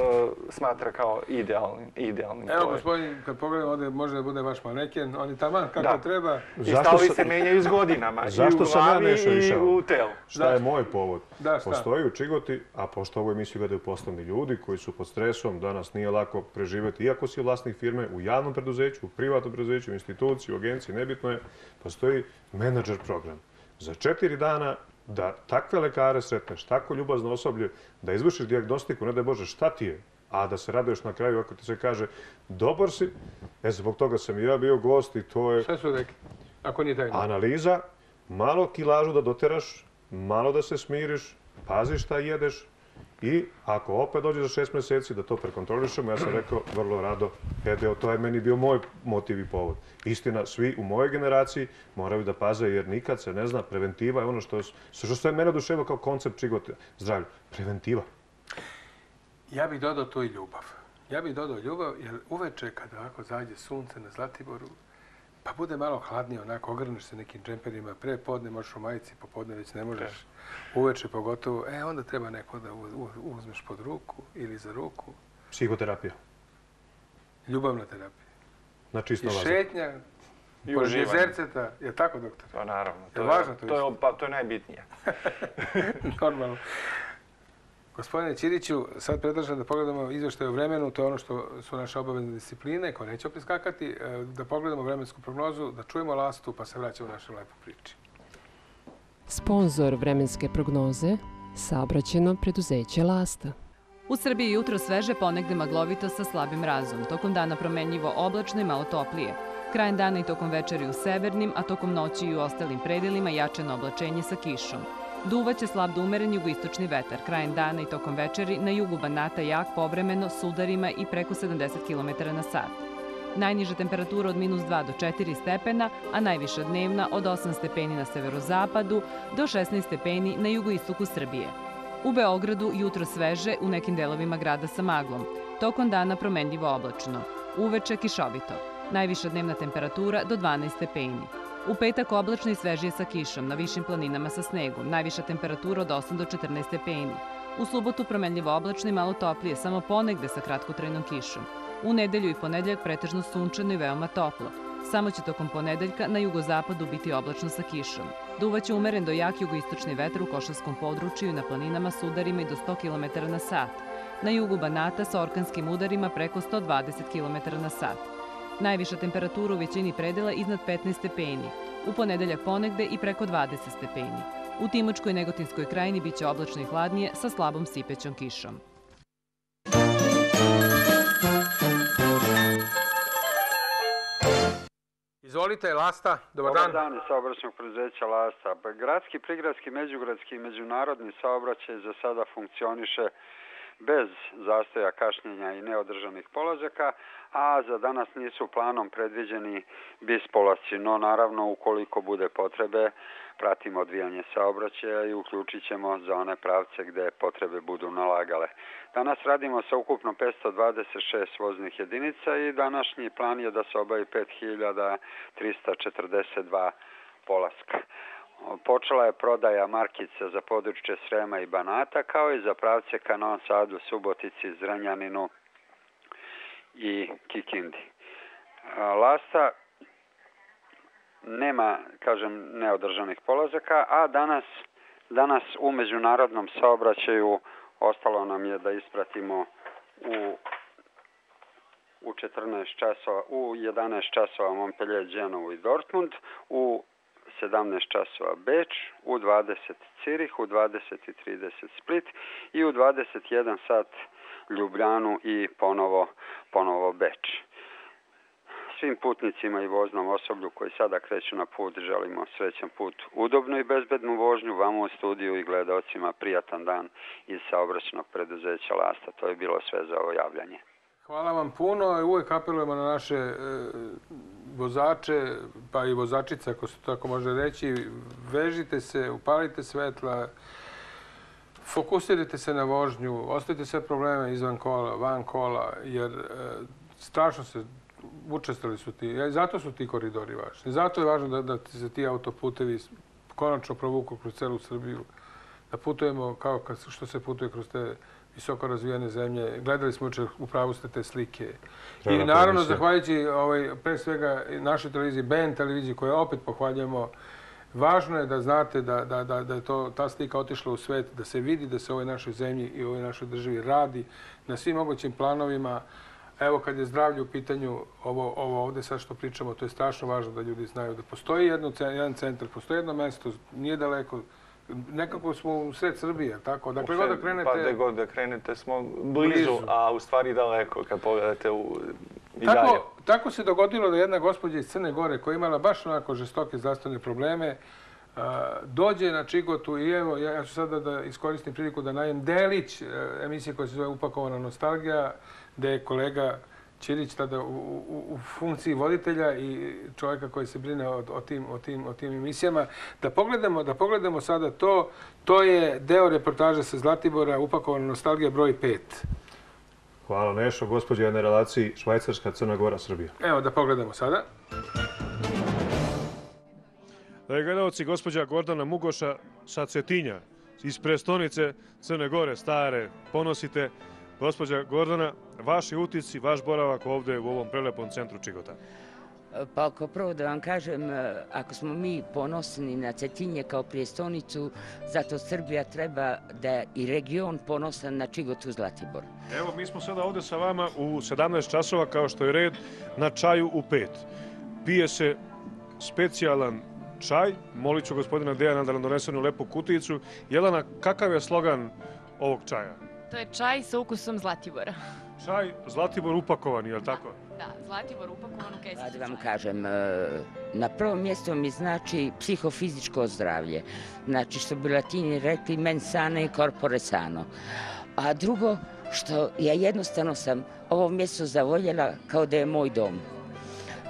smatra kao idealnim. idealnim. Evo, gospodin, kad pogledam ovdje, može da bude vaš maneken, on je taman kako Da. treba. I Zašto stavovi sa- se menjaju s godinama. Zašto I u sam ja glavi nešto i išao? u telu. Šta je moj povod? Da, šta? Postoji u Čigoti, a pošto ovu emisiju gledaju poslovni ljudi koji su pod stresom, danas nije lako preživjeti, iako si vlasnik firme u javnom preduzeću, u privatnom preduzeću, u instituciji, u agenciji, nebitno je, postoji menadžer program. Za četiri dana da takve lekare sretneš, tako ljubazno osoblje, da izvršiš diagnostiku, ne da Bože šta ti je, a da se raduješ na kraju ako ti se kaže dobar si, e, zbog toga sam i ja bio gost i to je Sve su rekli. Ako nije tajno. analiza, malo kilažu da doteraš, malo da se smiriš, pazi šta jedeš I ako opet dođe za šest mjeseci da to prekontrolišemo, ja sam rekao vrlo rado, evo to je meni bio moj motiv i povod. Istina, svi u mojoj generaciji moraju da paze jer nikad se ne zna, preventiva je ono što, što sve mene oduševa kao koncept čigote zdravlja. Preventiva. Ja bih dodao to i ljubav. Ja bih dodao ljubav jer uveče kada ovako zađe sunce na Zlatiboru, pa bude malo hladnije, onako ogrneš se nekim džemperima, pre podne možeš u majici, popodne već ne možeš, uveče pogotovo, e, onda treba neko da uzmeš pod ruku ili za ruku. Psihoterapija. Ljubavna terapija. Na čisto I šetnja, I pored jezerceta, je tako, doktor? Pa naravno. To je, važno to, to, je, pa, to je najbitnije. Normalno. Gospodine Ćiriću, sad predlažem da pogledamo izveštaj o vremenu, to je ono što su naše obavezne discipline, koje neće opet skakati, e, da pogledamo vremensku prognozu, da čujemo lastu, pa se vraćamo u našoj lepoj priči. Sponzor vremenske prognoze, saobraćeno preduzeće Lasta. U Srbiji jutro sveže ponegde maglovito sa slabim razom, tokom dana promenljivo oblačno i malo toplije. Krajem dana i tokom večeri u severnim, a tokom noći i u ostalim predelima jačeno oblačenje sa kišom. Duvaće slab do umeren jugoistočni vetar, krajem dana i tokom večeri na jugu Banata jak povremeno s udarima i preko 70 km na sat. Najniža temperatura od minus 2 do 4 stepena, a najviša dnevna od 8 stepeni na severozapadu do 16 stepeni na jugoistoku Srbije. U Beogradu jutro sveže u nekim delovima grada sa maglom, tokom dana promenljivo oblačno, uveče kišovito, najviša dnevna temperatura do 12 stepeni. U petak oblačno i svežije sa kišom, na višim planinama sa snegom, najviša temperatura od 8 do 14 stepeni. U subotu promenljivo oblačno i malo toplije, samo ponegde sa kratkotrajnom kišom. U nedelju i ponedeljak pretežno sunčano i veoma toplo. Samo će tokom ponedeljka na jugozapadu biti oblačno sa kišom. Duvaće umeren do jak jugoistočni vetar u košarskom području i na planinama s udarima i do 100 km na sat. Na jugu Banata sa orkanskim udarima preko 120 km na sat. Najviša temperatura u većini predela iznad 15 stepeni. U ponedeljak ponegde i preko 20 stepeni. U Timočkoj i Negotinskoj krajini biće oblačno i hladnije sa slabom sipećom kišom. Izvolite, Lasta, dobar dan. Dobar dan iz saobraćnog preduzeća Lasta. Gradski, prigradski, međugradski i međunarodni saobraćaj za sada funkcioniše bez zastoja kašnjenja i neodržanih polazaka, a za danas nisu planom predviđeni bis polasci, no naravno ukoliko bude potrebe pratimo odvijanje saobraćaja i uključit ćemo za one pravce gde potrebe budu nalagale. Danas radimo sa ukupno 526 voznih jedinica i današnji plan je da se obavi 5342 polaska. Počela je prodaja markica za područje Srema i Banata, kao i za pravce ka Novom Sadu, Subotici, Zranjaninu i Kikindi. Lasta nema, kažem, neodržanih polazaka, a danas, danas u međunarodnom saobraćaju ostalo nam je da ispratimo u u 14 časova, u 11 časova Montpellier, Genovu i Dortmund, u 17 časova Beč, u 20 Cirih, u 20.30 Split i u 21 sat Ljubljanu i ponovo, ponovo Beč. Svim putnicima i voznom osoblju koji sada kreću na put želimo srećan put, udobnu i bezbednu vožnju, vam u studiju i gledalcima prijatan dan iz saobraćenog preduzeća Lasta. To je bilo sve za ovo javljanje. Hvala vam puno. Uvijek apelujemo na naše e, vozače, pa i vozačice, ako se tako može reći. Vežite se, upalite svetla, fokusirajte se na vožnju, ostavite sve probleme izvan kola, van kola, jer e, strašno se učestali su ti. E, zato su ti koridori važni. Zato je važno da, da se ti autoputevi konačno provuku kroz celu Srbiju. Da putujemo kao što se putuje kroz te visoko razvijene zemlje. Gledali smo uče u pravu ste te slike. I naravno, zahvaljujući ovaj, pre svega našoj televiziji, BN televiziji, koju opet pohvaljujemo, važno je da znate da, da, da, da je to, ta slika otišla u svet, da se vidi da se u ovoj našoj zemlji i u ovoj našoj državi radi na svim mogućim planovima. Evo, kad je zdravlje u pitanju, ovo, ovo ovde sad što pričamo, to je strašno važno da ljudi znaju da postoji jedno, jedan centar, postoji jedno mesto, nije daleko, nekako smo u sred Srbije, tako? Dakle, god da krenete... Pa da god da krenete smo blizu, a u stvari daleko kad pogledate u... I tako, dalje. tako se dogodilo da jedna gospođa iz Crne Gore koja imala baš onako žestoke zdravstvene probleme, dođe na Čigotu i evo, ja ću sada da iskoristim priliku da najem delić emisije koja se zove Upakovana nostalgija, gde je kolega Ćirić tada u, funkciji voditelja i čovjeka koji se brine o, tim, o, tim, o tim emisijama. Da pogledamo, da pogledamo sada to, to je deo reportaža sa Zlatibora, upakovana nostalgija broj 5. Hvala Nešo, gospođe, jedne relaciji Švajcarska, Crna Gora, Srbija. Evo da pogledamo sada. Dragi gledalci, gospođa Gordana Mugoša sa Cetinja iz prestonice Crne Gore, stare, ponosite. Gospođa Gordana, vaši utici, vaš boravak ovde u ovom prelepom centru Čigota? Pa ako prvo da vam kažem, e, ako smo mi ponosni na Cetinje kao prijestonicu, zato Srbija treba da i region ponosan na Čigotu Zlatibor. Evo, mi smo sada ovde sa vama u 17 časova, kao što je red, na čaju u pet. Pije se specijalan čaj. Molit ću gospodina Dejana da nam donese lepu kuticu. Jelana, kakav je slogan ovog čaja? To je čaj sa ukusom Zlatibora. Čaj Zlatibor upakovan, je li tako? Da, Zlatibor upakovan u kesicu Da vam kažem, e, na prvom mjestu mi znači psihofizičko zdravlje. Znači, što bi latini rekli, men sane i corpore sano. A drugo, što ja jednostavno sam ovo mjesto zavoljela kao da je moj dom.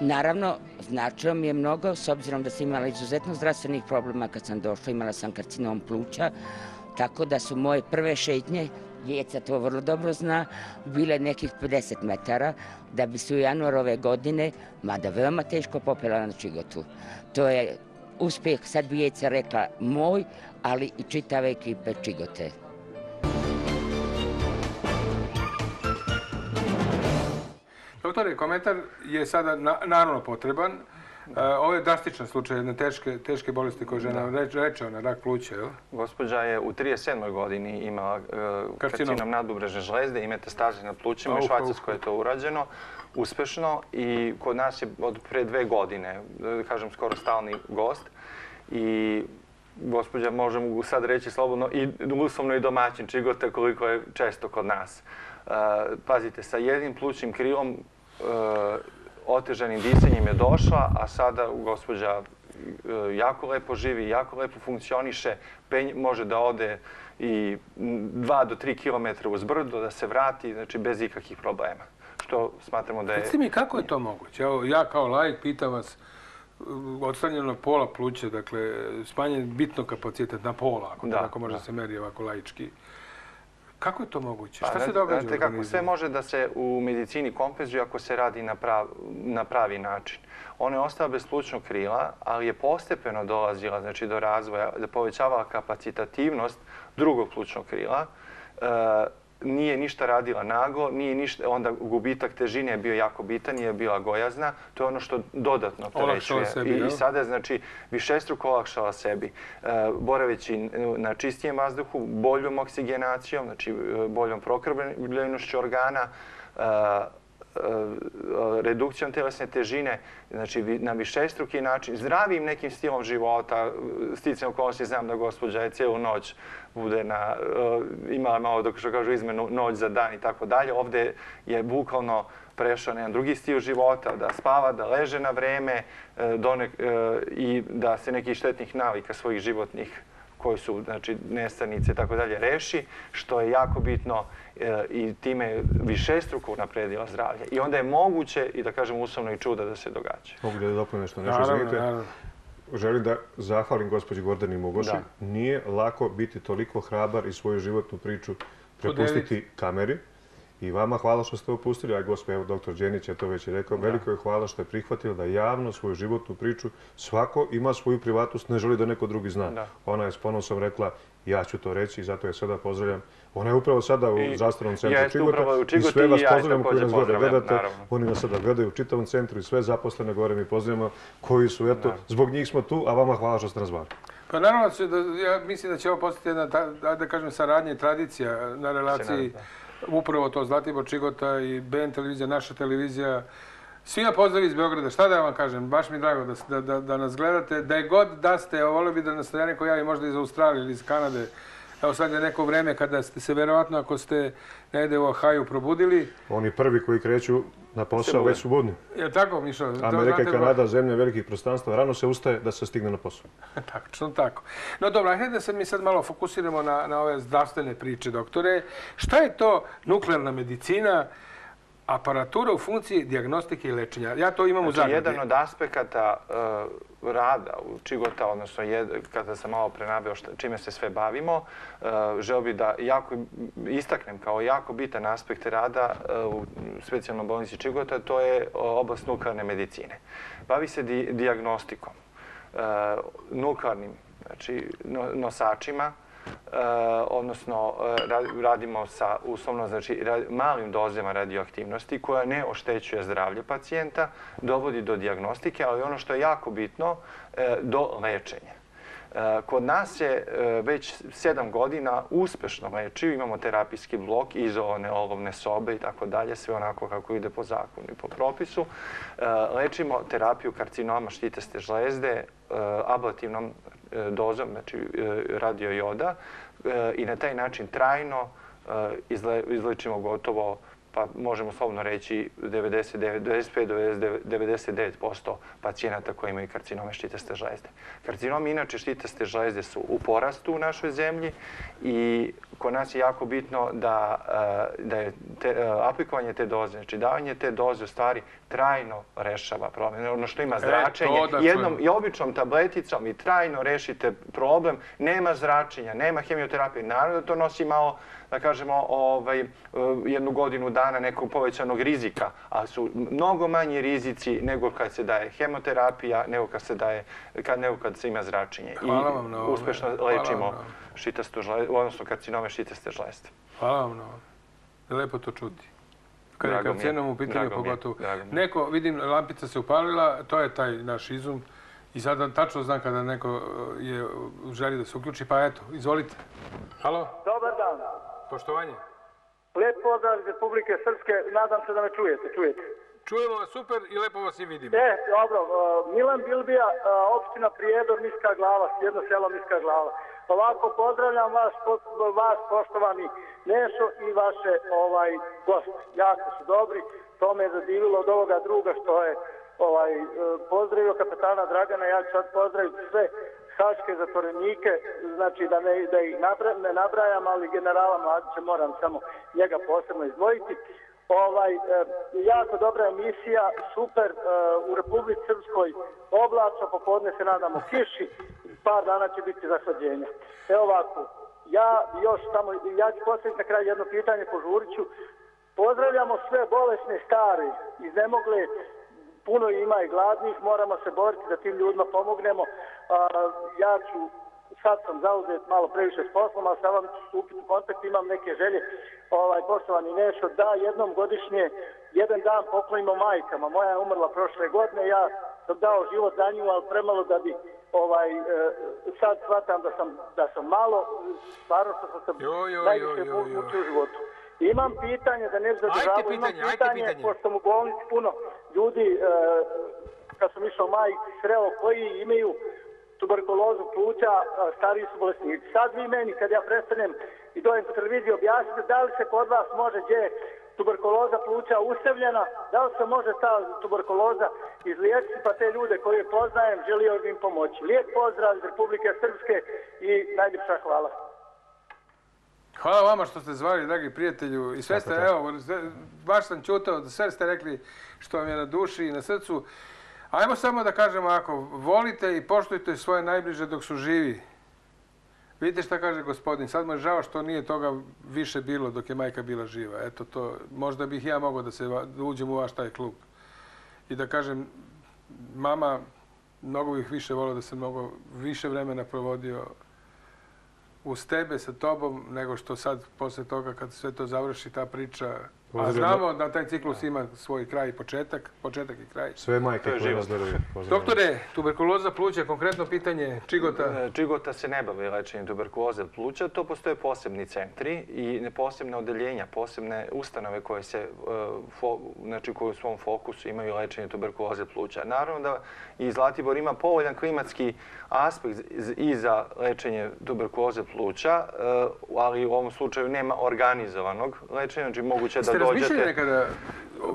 Naravno, značilo mi je mnogo, s obzirom da sam imala izuzetno zdravstvenih problema kad sam došla, imala sam karcinom pluća, tako da su moje prve šetnje, djeca to vrlo dobro zna, bile nekih 50 metara, da bi se u januar ove godine, mada veoma teško popela na Čigotu. To je uspjeh, sad bi djeca rekla moj, ali i čitave ekipe Čigote. Doktore, komentar je sada naravno potreban. E, ovo je drastičan slučaj jedne teške, teške bolesti koje žena reče, reče ona, rak pluća, je li? Gospođa je u 37. godini imala uh, karcinom nadubrežne žlezde i metastaze na plućima. U Švajcarskoj je to urađeno uspešno i kod nas je od pre dve godine, da kažem, skoro stalni gost. I gospođa, možemo sad reći slobodno, i uslovno i domaćin čigote koliko je često kod nas. Uh, pazite, sa jednim plućnim krilom otežanim disanjem je došla, a sada gospođa e, jako lepo živi, jako lepo funkcioniše, može da ode i 2 do 3 km uz brdo, da se vrati, znači bez ikakvih problema. Što smatramo da je... Reci mi, kako je to moguće? Evo, ja kao lajk pitam vas, odstranjeno pola pluće, dakle, smanjen bitno kapacitet na pola, ako da, tako može da. se meri ovako laički. Kako je to moguće? Šta pa, se događa znate, kako Sve može da se u medicini kompenzuje ako se radi na, prav, na pravi način. Ona je ostala bez plućnog krila, ali je postepeno dolazila znači, do razvoja, da povećavala kapacitativnost drugog plućnog krila. E, nije ništa radila nago, nije ništa, onda gubitak težine je bio jako bitan, nije bila gojazna. To je ono što dodatno trećuje. I, I sada je znači, višestruko olakšala sebi. E, boraveći na čistijem vazduhu, boljom oksigenacijom, znači e, boljom prokrvljenošću organa, e, E, e, redukcijom telesne težine, znači na višestruki način, zdravim nekim stilom života, sticam okolnosti, znam da gospođa je cijelu noć bude na, e, imala malo dok što kažu izmenu noć za dan i tako dalje. Ovde je bukvalno prešao na jedan drugi stil života, da spava, da leže na vreme donek, i da se nekih štetnih navika svojih životnih koji su znači, nestanice i tako dalje reši, što je jako bitno i time više struku napredila zdravlje. I onda je moguće i da kažem uslovno i čuda da se događa. Mogu da dopunem nešto, nešto izvinite. Želim da zahvalim gospođi Gordani Mogoši. Nije lako biti toliko hrabar i svoju životnu priču prepustiti kameri. I vama hvala što ste opustili, a gospod, evo, doktor Đenić je to već i rekao, veliko je hvala što je prihvatila da javno svoju životnu priču, svako ima svoju privatnost, ne želi da neko drugi zna. Ona je s ponosom rekla, ja ću to reći i zato je sada pozdravljam. Ona je upravo sada u zastavnom centru Čigota i sve vas pozdravljam koji nas gore gledate. Oni nas sada gledaju u čitavom centru i sve zaposlene gore mi pozdravljamo koji su, eto, zbog njih smo tu, a vama hvala što ste nas bavili. Pa naravno, da, ja mislim da će ovo postati jedna, da kažem, saradnja i tradicija na relaciji upravo to Zlatibor Čigota i BN televizija, naša televizija. Svi na pozdravi iz Beograda. Šta da vam kažem? Baš mi drago da, da, da, da nas gledate. Da je god da ste, volio bi da nas neko javi možda iz Australije ili iz Kanade. Evo sad je neko vreme kada ste se verovatno, ako ste negde u Ohaju probudili. Oni prvi koji kreću na posao već su budni. Je tako, Mišo? Amerika i Kanada, zemlje velikih prostranstva, rano se ustaje da se stigne na posao. Tačno tako. No dobro, hajde da se mi sad malo fokusiramo na, na ove zdravstvene priče, doktore. Šta je to nuklearna medicina? Aparatura u funkciji diagnostike i lečenja. Ja to imam u znači, zagradi. Jedan od aspekata uh, rada u Čigota, odnosno kada sam malo prenabio čime se sve bavimo, uh, žeo bi da jako istaknem kao jako bitan aspekt rada uh, u specijalnom bolnici Čigota, to je oblast nuklearne medicine. Bavi se di diagnostikom, nuklearnim znači, nosačima, Eh, odnosno eh, radimo sa uslovno znači malim dozama radioaktivnosti koja ne oštećuje zdravlje pacijenta, dovodi do diagnostike, ali ono što je jako bitno, eh, do lečenja. Kod nas je već sedam godina uspešno lečio, imamo terapijski blok, izolone olovne sobe i tako dalje, sve onako kako ide po zakonu i po propisu. Lečimo terapiju karcinoma štiteste žlezde ablativnom E, dozom, znači e, radiojoda e, i na taj način trajno e, izlečimo gotovo pa možemo slobodno reći 95-99% pacijenata koji imaju karcinome štitaste žlezde. Karcinomi inače štitaste žlezde su u porastu u našoj zemlji i kod nas je jako bitno da, da je te, aplikovanje te doze, znači davanje te doze u stvari trajno rešava problem. Ono što ima zračenje, e, jednom i običnom tableticom i trajno rešite problem, nema zračenja, nema hemioterapije. Naravno da to nosi malo da kažemo, ovaj, jednu godinu dana nekog povećanog rizika, a su mnogo manji rizici nego kad se daje hemoterapija, nego kad se daje, kad, nego kad se ima zračenje. Hvala vam I uspešno lečimo šitastu žlezdu, odnosno karcinome šitaste žlezde. Hvala vam na ovo. Lepo to čuti. Kad je karcinom u pitanju pogotovo. Neko, vidim, lampica se upalila, to je taj naš izum. I sada tačno znam kada neko je želi da se uključi, pa eto, izvolite. Halo? Dobar dan. Poštovanje. Lijep pozdrav iz Republike Srpske. Nadam se da me čujete. Čujete. Čujemo vas super i lepo vas i vidimo. E, dobro. Uh, Milan Bilbija, uh, opština Prijedor, Miska glava, jedno selo Miska glava. Ovako pozdravljam vas, vas poštovani Nešo i vaše ovaj gost. Jako su dobri. To me je zadivilo od ovoga druga što je ovaj, e, pozdravio kapetana Dragana. Ja ću sad pozdraviti sve haške zatvorenike, znači da ne, da ih nabra, ne nabrajam, ali generala Mladića moram samo njega posebno izdvojiti. Ovaj, e, jako dobra emisija, super, e, u Republici Srpskoj oblačno, popodne se nadamo kiši, par dana će biti zasađenja. Evo ovako, ja još samo, ja ću postaviti na kraj jedno pitanje po Žuriću. Pozdravljamo sve bolesne stare, iznemogle, puno ima i gladnih, moramo se boriti da tim ljudima pomognemo. A, ja ću, sad sam zauzet malo previše s poslom, ali sad vam ću stupiti u kontakt, imam neke želje, ovaj, poštovani Nešo, da jednom godišnje jedan dan poklonimo majkama. Moja je umrla prošle godine, ja sam dao život za nju, ali premalo da bi ovaj, e, sad shvatam da sam, da sam malo, stvarno što sam se najviše učio u životu. Imam pitanje da ne zadržavam, imam pitanje, pitanje, pošto sam u bolnici puno ljudi, e, kad sam išao majci sreo, koji imaju tuberkulozu pluća, stariji su bolesnici. Sad vi meni, kad ja prestanem i dojem po televiziji, objasnite da li se kod vas može gdje tuberkuloza pluća usevljena, da li se može ta tuberkuloza izliječiti, pa te ljude koje poznajem, želio im pomoći. Lijep pozdrav iz Republike Srpske i najljepša hvala. Hvala vama što ste zvali, dragi prijatelju. I sve ste, evo, baš sam čutao, sve ste rekli što vam je na duši i na srcu. Ajmo samo da kažemo ako volite i poštujte svoje najbliže dok su živi. Vidite šta kaže gospodin. Sad mu je žao što nije toga više bilo dok je majka bila živa. Eto to, možda bih ja mogao da se da uđem u vaš taj klub. I da kažem, mama, mnogo bih više volio da se mnogo više vremena provodio uz tebe, sa tobom, nego što sad, posle toga, kad sve to završi, ta priča, A znamo da taj ciklus ima svoj kraj i početak, početak i kraj. Sve majke koje nas gledaju. Doktore, tuberkuloza pluća, konkretno pitanje Čigota. E, Čigota se ne bavi lečenjem tuberkuloze pluća, to postoje posebni centri i posebne odeljenja, posebne ustanove koje se, e, znači koje u svom fokusu imaju lečenje tuberkuloze pluća. Naravno da i Zlatibor ima povoljan klimatski aspekt i za lečenje tuberkuloze pluća, e, ali u ovom slučaju nema organizovanog lečenja, znači moguće da dođete... Ste nekada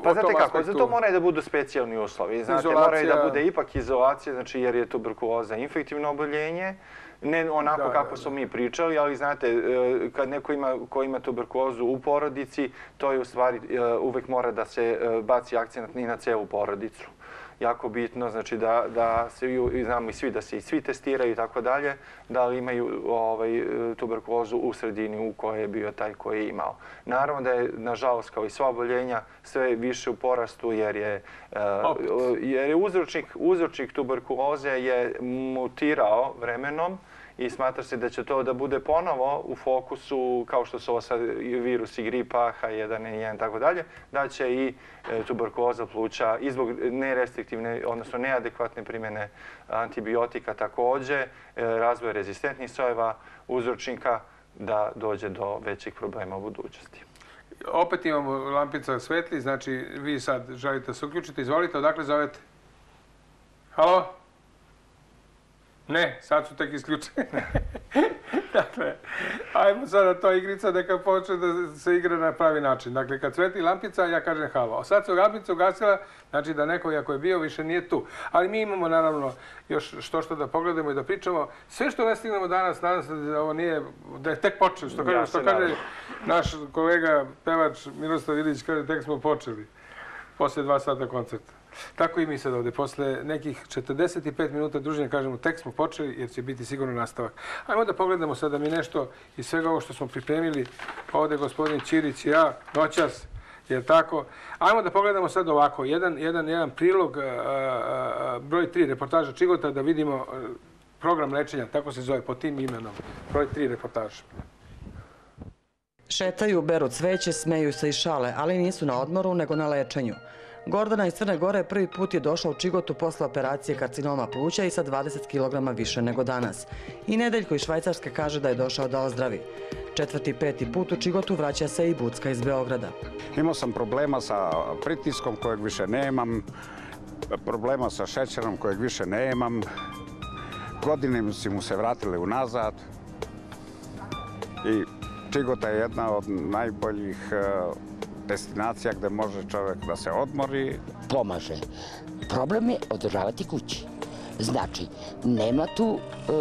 Pa znate kako, za to moraju da budu specijalni uslovi. Znate, moraju da bude ipak izolacija, znači jer je tuberkuloza infektivno oboljenje, ne onako kako smo mi pričali, ali znate, e, kad neko ima, ko ima tuberkulozu u porodici, to je u stvari e, uvek mora da se baci akcent i na celu porodicu jako bitno, znači da, da se znamo i svi da se i svi testiraju i tako dalje, da li imaju ovaj, tuberkulozu u sredini u kojoj je bio taj koji je imao. Naravno da je, nažalost, kao i sva oboljenja, sve više u porastu jer je, uh, jer je uzročnik, uzročnik tuberkuloze je mutirao vremenom, i smatra se da će to da bude ponovo u fokusu, kao što su ovo sad virusi gripa, H1N1 i tako dalje, da će i e, tuberkuloza pluća i zbog nerestriktivne, odnosno neadekvatne primjene antibiotika takođe, e, razvoj rezistentnih sojeva uzročnika da dođe do većih problema u budućnosti. Opet imamo lampica svetli, znači vi sad želite se uključiti. Izvolite, odakle zovete? Halo? Ne, sad su tek isključene. dakle, ajmo sada to igrica neka počne da se igra na pravi način. Dakle, kad sveti lampica, ja kažem halo. Sad su lampica ugasila, znači da neko, ako je bio, više nije tu. Ali mi imamo, naravno, još što što da pogledamo i da pričamo. Sve što ne stignemo danas, nadam se da ovo nije, da je tek počeo. Što kaže, što kaže naš kolega, pevač Miroslav Ilić, kaže, tek smo počeli. Posle dva sata koncerta. Tako i mi sad ovdje. Posle nekih 45 minuta druženja kažemo tek smo počeli jer će biti sigurno nastavak. Ajmo da pogledamo sada mi nešto iz svega ovo što smo pripremili. Pa ovdje gospodin Čirić i ja, noćas, je tako? Ajmo da pogledamo sad ovako. Jedan, jedan, jedan prilog, broj 3, reportaža Čigota, da vidimo program lečenja, tako se zove, po tim imenom. Broj 3 reportaža. Šetaju, beru cveće, smeju se i šale, ali nisu na odmoru, nego na lečenju. Gordana iz Crne Gore prvi put je došla u Čigotu posle operacije karcinoma pluća i sa 20 kg više nego danas. I Nedeljko iz Švajcarske kaže da je došao da ozdravi. Četvrti i peti put u Čigotu vraća se i Bucka iz Beograda. Imao sam problema sa pritiskom kojeg više nemam, problema sa šećerom kojeg više nemam, godine si mu se vratile unazad i Čigota je jedna od najboljih eh, destinacija gde može čovjek da se odmori. Pomaže. Problem je održavati kući. Znači, nema tu e,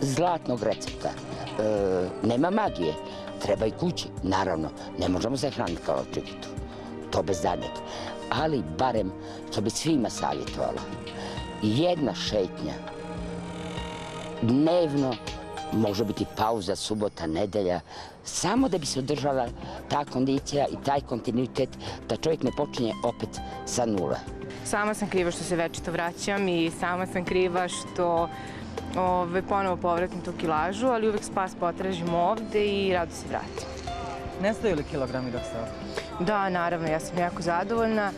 zlatnog recepta, e, nema magije, treba i kući. Naravno, ne možemo se hraniti kao očekitu, to bez danjeg. Ali, barem, što bi svima savjetovala, jedna šetnja dnevno može biti pauza, subota, nedelja, samo da bi se održala ta kondicija i taj kontinuitet, da čovjek ne počinje opet sa nule. Sama sam kriva što se večito vraćam i sama sam kriva što ove, ponovo povratim tu kilažu, ali uvek spas potražim ovde i rado se vratim. Nestaju li kilogrami dok ste ovdje? Da, naravno, ja sam jako zadovoljna.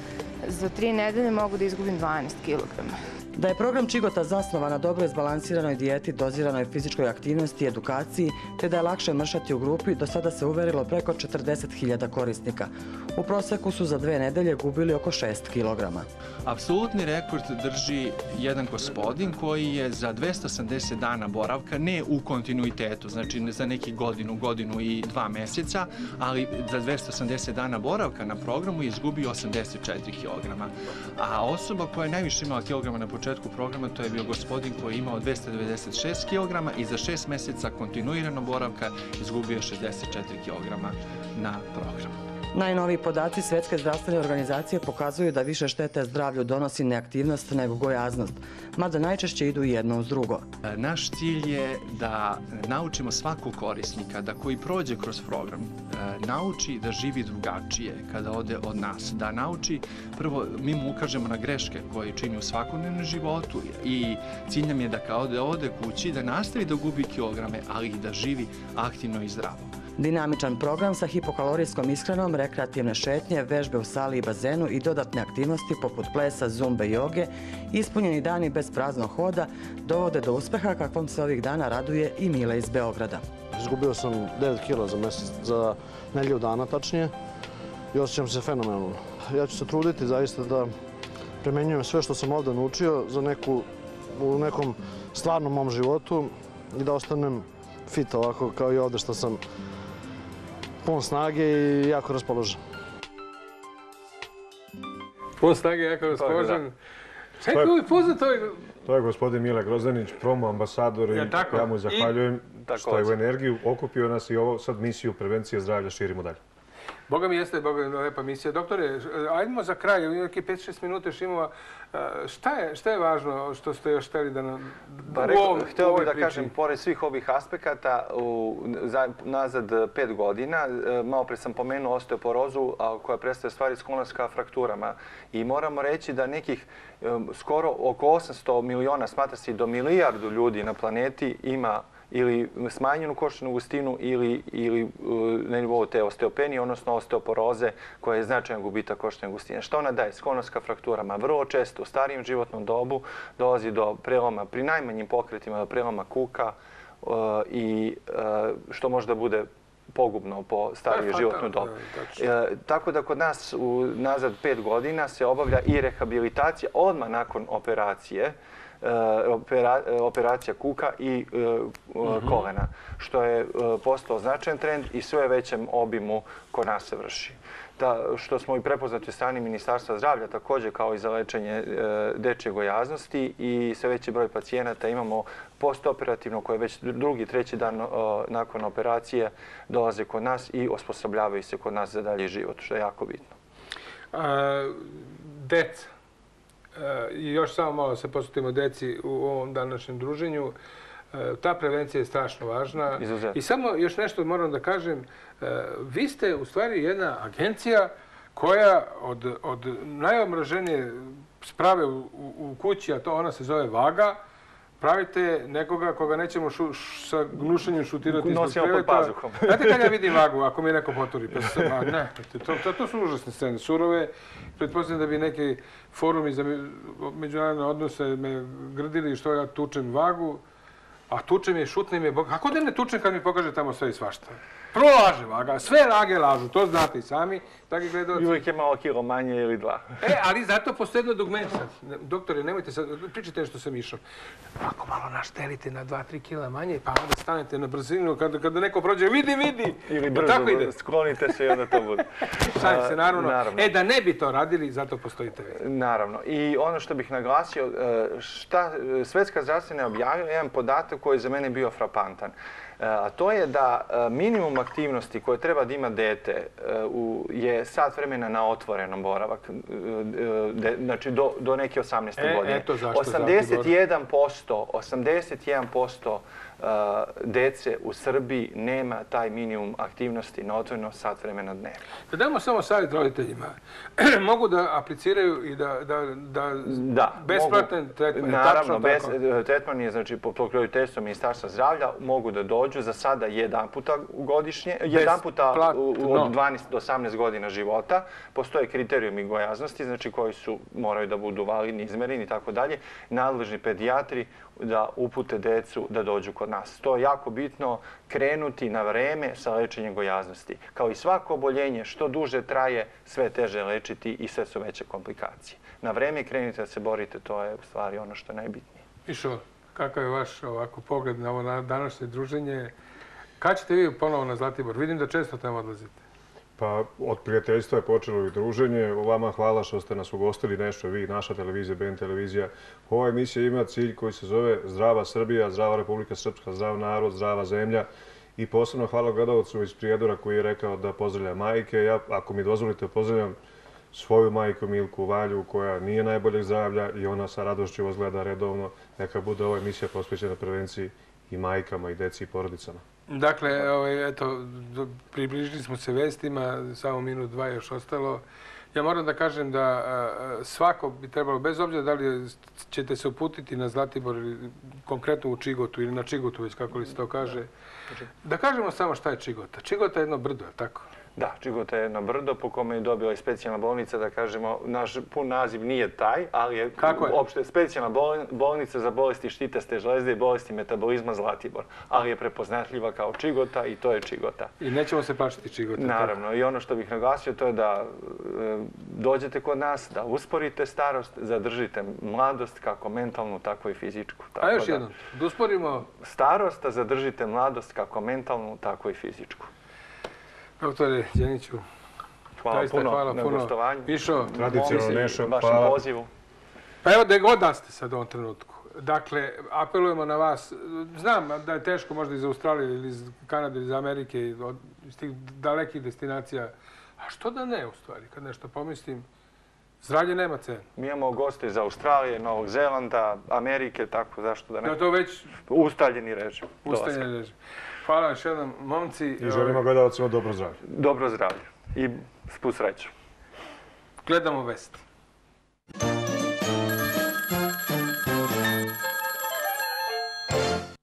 Za tri nedelje mogu da izgubim 12 kilograma. Da je program Čigota zasnovan na dobro izbalansiranoj dijeti, doziranoj fizičkoj aktivnosti i edukaciji, te da je lakše mršati u grupi, do sada se uverilo preko 40.000 korisnika. U proseku su za dve nedelje gubili oko 6 kg. Apsolutni rekord drži jedan gospodin koji je za 280 dana boravka, ne u kontinuitetu, znači za neki godinu, godinu i dva mjeseca, ali za 280 dana boravka na programu je izgubio 84 kg. A osoba koja je najviše imala kilograma na početku početku programa, to je bio gospodin koji je imao 296 kg i za 6 mjeseca kontinuirano boravka izgubio 64 kg na programu. Najnoviji podaci Svetske zdravstvene organizacije pokazuju da više štete zdravlju donosi neaktivnost nego gojaznost, mada najčešće idu jedno uz drugo. E, naš cilj je da naučimo svakog korisnika da koji prođe kroz program, e, nauči da živi drugačije kada ode od nas. Da nauči, prvo, mi mu ukažemo na greške koje čini u svakodnevnom životu i cilj nam je da kada ode ode kući, da nastavi da gubi kilograme, ali i da živi aktivno i zdravo. Dinamičan program sa hipokalorijskom iskrenom, rekreativne šetnje, vežbe u sali i bazenu i dodatne aktivnosti poput plesa, zumbe i joge, ispunjeni dani bez praznog hoda, dovode do uspeha kakvom se ovih dana raduje i Mile iz Beograda. Izgubio sam 9 kila za mesec, za nelju dana tačnije i osjećam se fenomenalno. Ja ću se truditi zaista da premenjujem sve što sam ovdje naučio za neku, u nekom stvarnom mom životu i da ostanem fit ovako kao i ovdje što sam pun snage i jako raspoložen. Pun snage, jako raspoložen. Čekaj, je uvijek poznat ovaj... To je gospodin Mile Grozdanić, promo ambasador i ja mu zahvaljujem što je u energiju okupio nas i ovo sad misiju prevencije zdravlja širimo dalje. Boga mi jeste, Boga mi lepa misija. Doktore, ajdemo za kraj, u neki 5-6 minuta još imamo. Šta je, šta je važno što ste još hteli da nam... Pa rekao, htio bih da kažem, pored svih ovih aspekata, u, za, nazad pet godina, e, malo pre sam pomenuo osteoporozu, a, koja predstavlja stvari sklonarska frakturama. I moramo reći da nekih e, skoro oko 800 miliona, smatra se i do milijardu ljudi na planeti ima ili smanjenu koštanu gustinu ili, ili na nivou te osteopenije, odnosno osteoporoze koja je značajan gubitak koštane gustine. Što ona daje? Sklonoska frakturama. Vrlo često u starijem životnom dobu dolazi do preloma, pri najmanjim pokretima, do preloma kuka uh, i uh, što može da bude pogubno po stariju životnu dobu. E, tako da kod nas u nazad pet godina se obavlja i rehabilitacija odmah nakon operacije. Eh, operacija kuka i eh, mhm. kolena, što je eh, postao značajan trend i sve većem obimu ko nas se vrši. Da, što smo i prepoznati u strani Ministarstva zdravlja, također kao i za lečenje dečje gojaznosti i sve veći broj pacijenata imamo postoperativno koje već drugi, treći dan nakon operacije dolaze kod nas i osposobljavaju se kod nas za dalje život, što je jako bitno. Deca, I još samo malo se posvetimo deci u ovom današnjem druženju. E, ta prevencija je strašno važna. I samo još nešto moram da kažem. E, vi ste u stvari jedna agencija koja od, od najomraženije sprave u, u kući, a to ona se zove vaga, pravite nekoga koga nećemo šu, sa gnušanjem šutirati ispod kreveta. Nosimo pod pazuhom. Znate kad ja vidim vagu, ako mi neko poturi, pa se ma, ne, to, to, to su užasne scene, surove. Pretpostavljam da bi neki forumi za međunarodne odnose me grdili što ja tučem vagu, a tučem je, šutnem je, kako da ne tučem kad mi pokaže tamo sve i svašta? Prvo laže vaga, sve lage lažu, to znate i sami, tako gledalci. I uvijek je malo kilo manje ili dva. e, ali zato postoje jedno dugme sad. Doktore, nemojte sad, pričajte što sam išao. Ako malo naštelite na 2-3 kila manje, pa onda stanete na brzinu, kada, kada neko prođe, vidi, vidi. Ili brzo, tako ide. sklonite se i onda to bude. Šalim se, naravno. naravno. E, da ne bi to radili, zato postoji TV. Naravno. I ono što bih naglasio, e, šta, Svetska zdravstvena objavila jedan podatak koji je za mene bio frapantan. E, a to je da e, minimum aktivnosti koje treba da ima dete e, je sat vremena na otvorenom boravak, znači do, do neke 18. godine. Eto zašto 81%, 81% dece u Srbiji nema taj minimum aktivnosti na otvoreno sat vremena dnevno. Da damo samo savjet roditeljima. mogu da apliciraju i da, da, da, da besplatan tretman. Naravno, bez, tretman je znači, po pokroviteljstvu ministarstva zdravlja, mogu da dođu za sada jedan puta godišnje, jedan puta od 12 do 18 godina života. Postoje kriterijumi gojaznosti, znači koji su, moraju da budu validni, izmereni i tako dalje. Nadležni pedijatri da upute decu da dođu kod nas. To je jako bitno krenuti na vreme sa lečenjem gojaznosti. Kao i svako oboljenje, što duže traje, sve teže lečiti i sve su veće komplikacije. Na vreme krenite da se borite, to je u stvari ono što je najbitnije. Išo, kakav je vaš ovako pogled na ovo današnje druženje? Kad ćete vi ponovo na Zlatibor? Vidim da često tamo odlazite. Pa od prijateljstva je počelo i druženje. Vama hvala što ste nas ugostili nešto, vi, naša televizija, BN televizija. Ova emisija ima cilj koji se zove Zdrava Srbija, Zdrava Republika Srpska, Zdrav narod, Zdrava zemlja. I posebno hvala gledalcu iz Prijedora koji je rekao da pozdravlja majke. Ja, ako mi dozvolite, pozdravljam svoju majku Milku Valju koja nije najboljeg zdravlja i ona sa radošću vas gleda redovno. Neka bude ova emisija posvećena prevenciji i majkama i deci i porodicama. Dakle, ovaj, eto, približili smo se vestima, samo minut, dva još ostalo. Ja moram da kažem da svako bi trebalo, bez obzira da li ćete se uputiti na Zlatibor ili konkretno u Čigotu ili na Čigotu, već kako li se to kaže, da kažemo samo šta je Čigota. Čigota je jedno brdo, je tako? Da, Čigota je na brdo po kome je dobila i specijalna bolnica, da kažemo, naš pun naziv nije taj, ali je, Kako je? uopšte specijalna bol- bolnica za bolesti štitaste žlezde i bolesti metabolizma Zlatibor, ali je prepoznatljiva kao Čigota i to je Čigota. I nećemo se plašiti Čigota. Naravno, i ono što bih naglasio to je da e, dođete kod nas, da usporite starost, zadržite mladost kako mentalnu, tako i fizičku. A još da- jednom, da usporimo Starost, a zadržite mladost kako mentalnu, tako i fizičku. Doktore Đeniću. Hvala puno hvala na puno. gostovanju. Mišo, Tradicionalno, Nešo, vašem pozivu. Pa evo da god da ste sad u ovom trenutku. Dakle, apelujemo na vas. Znam da je teško možda iz Australije ili iz Kanade ili iz Amerike, iz tih dalekih destinacija. A što da ne, u stvari, kad nešto pomislim? Zdravlje nema cenu. Mi imamo goste iz Australije, Novog Zelanda, Amerike, tako zašto da ne. Da to već Ustaljeni režim. dolaska. režim. Hvala vam šedan, momci. I ovaj- želimo gledalacima dobro zdravlje. Dobro zdravlje i spus reću. Gledamo vesti. Thank.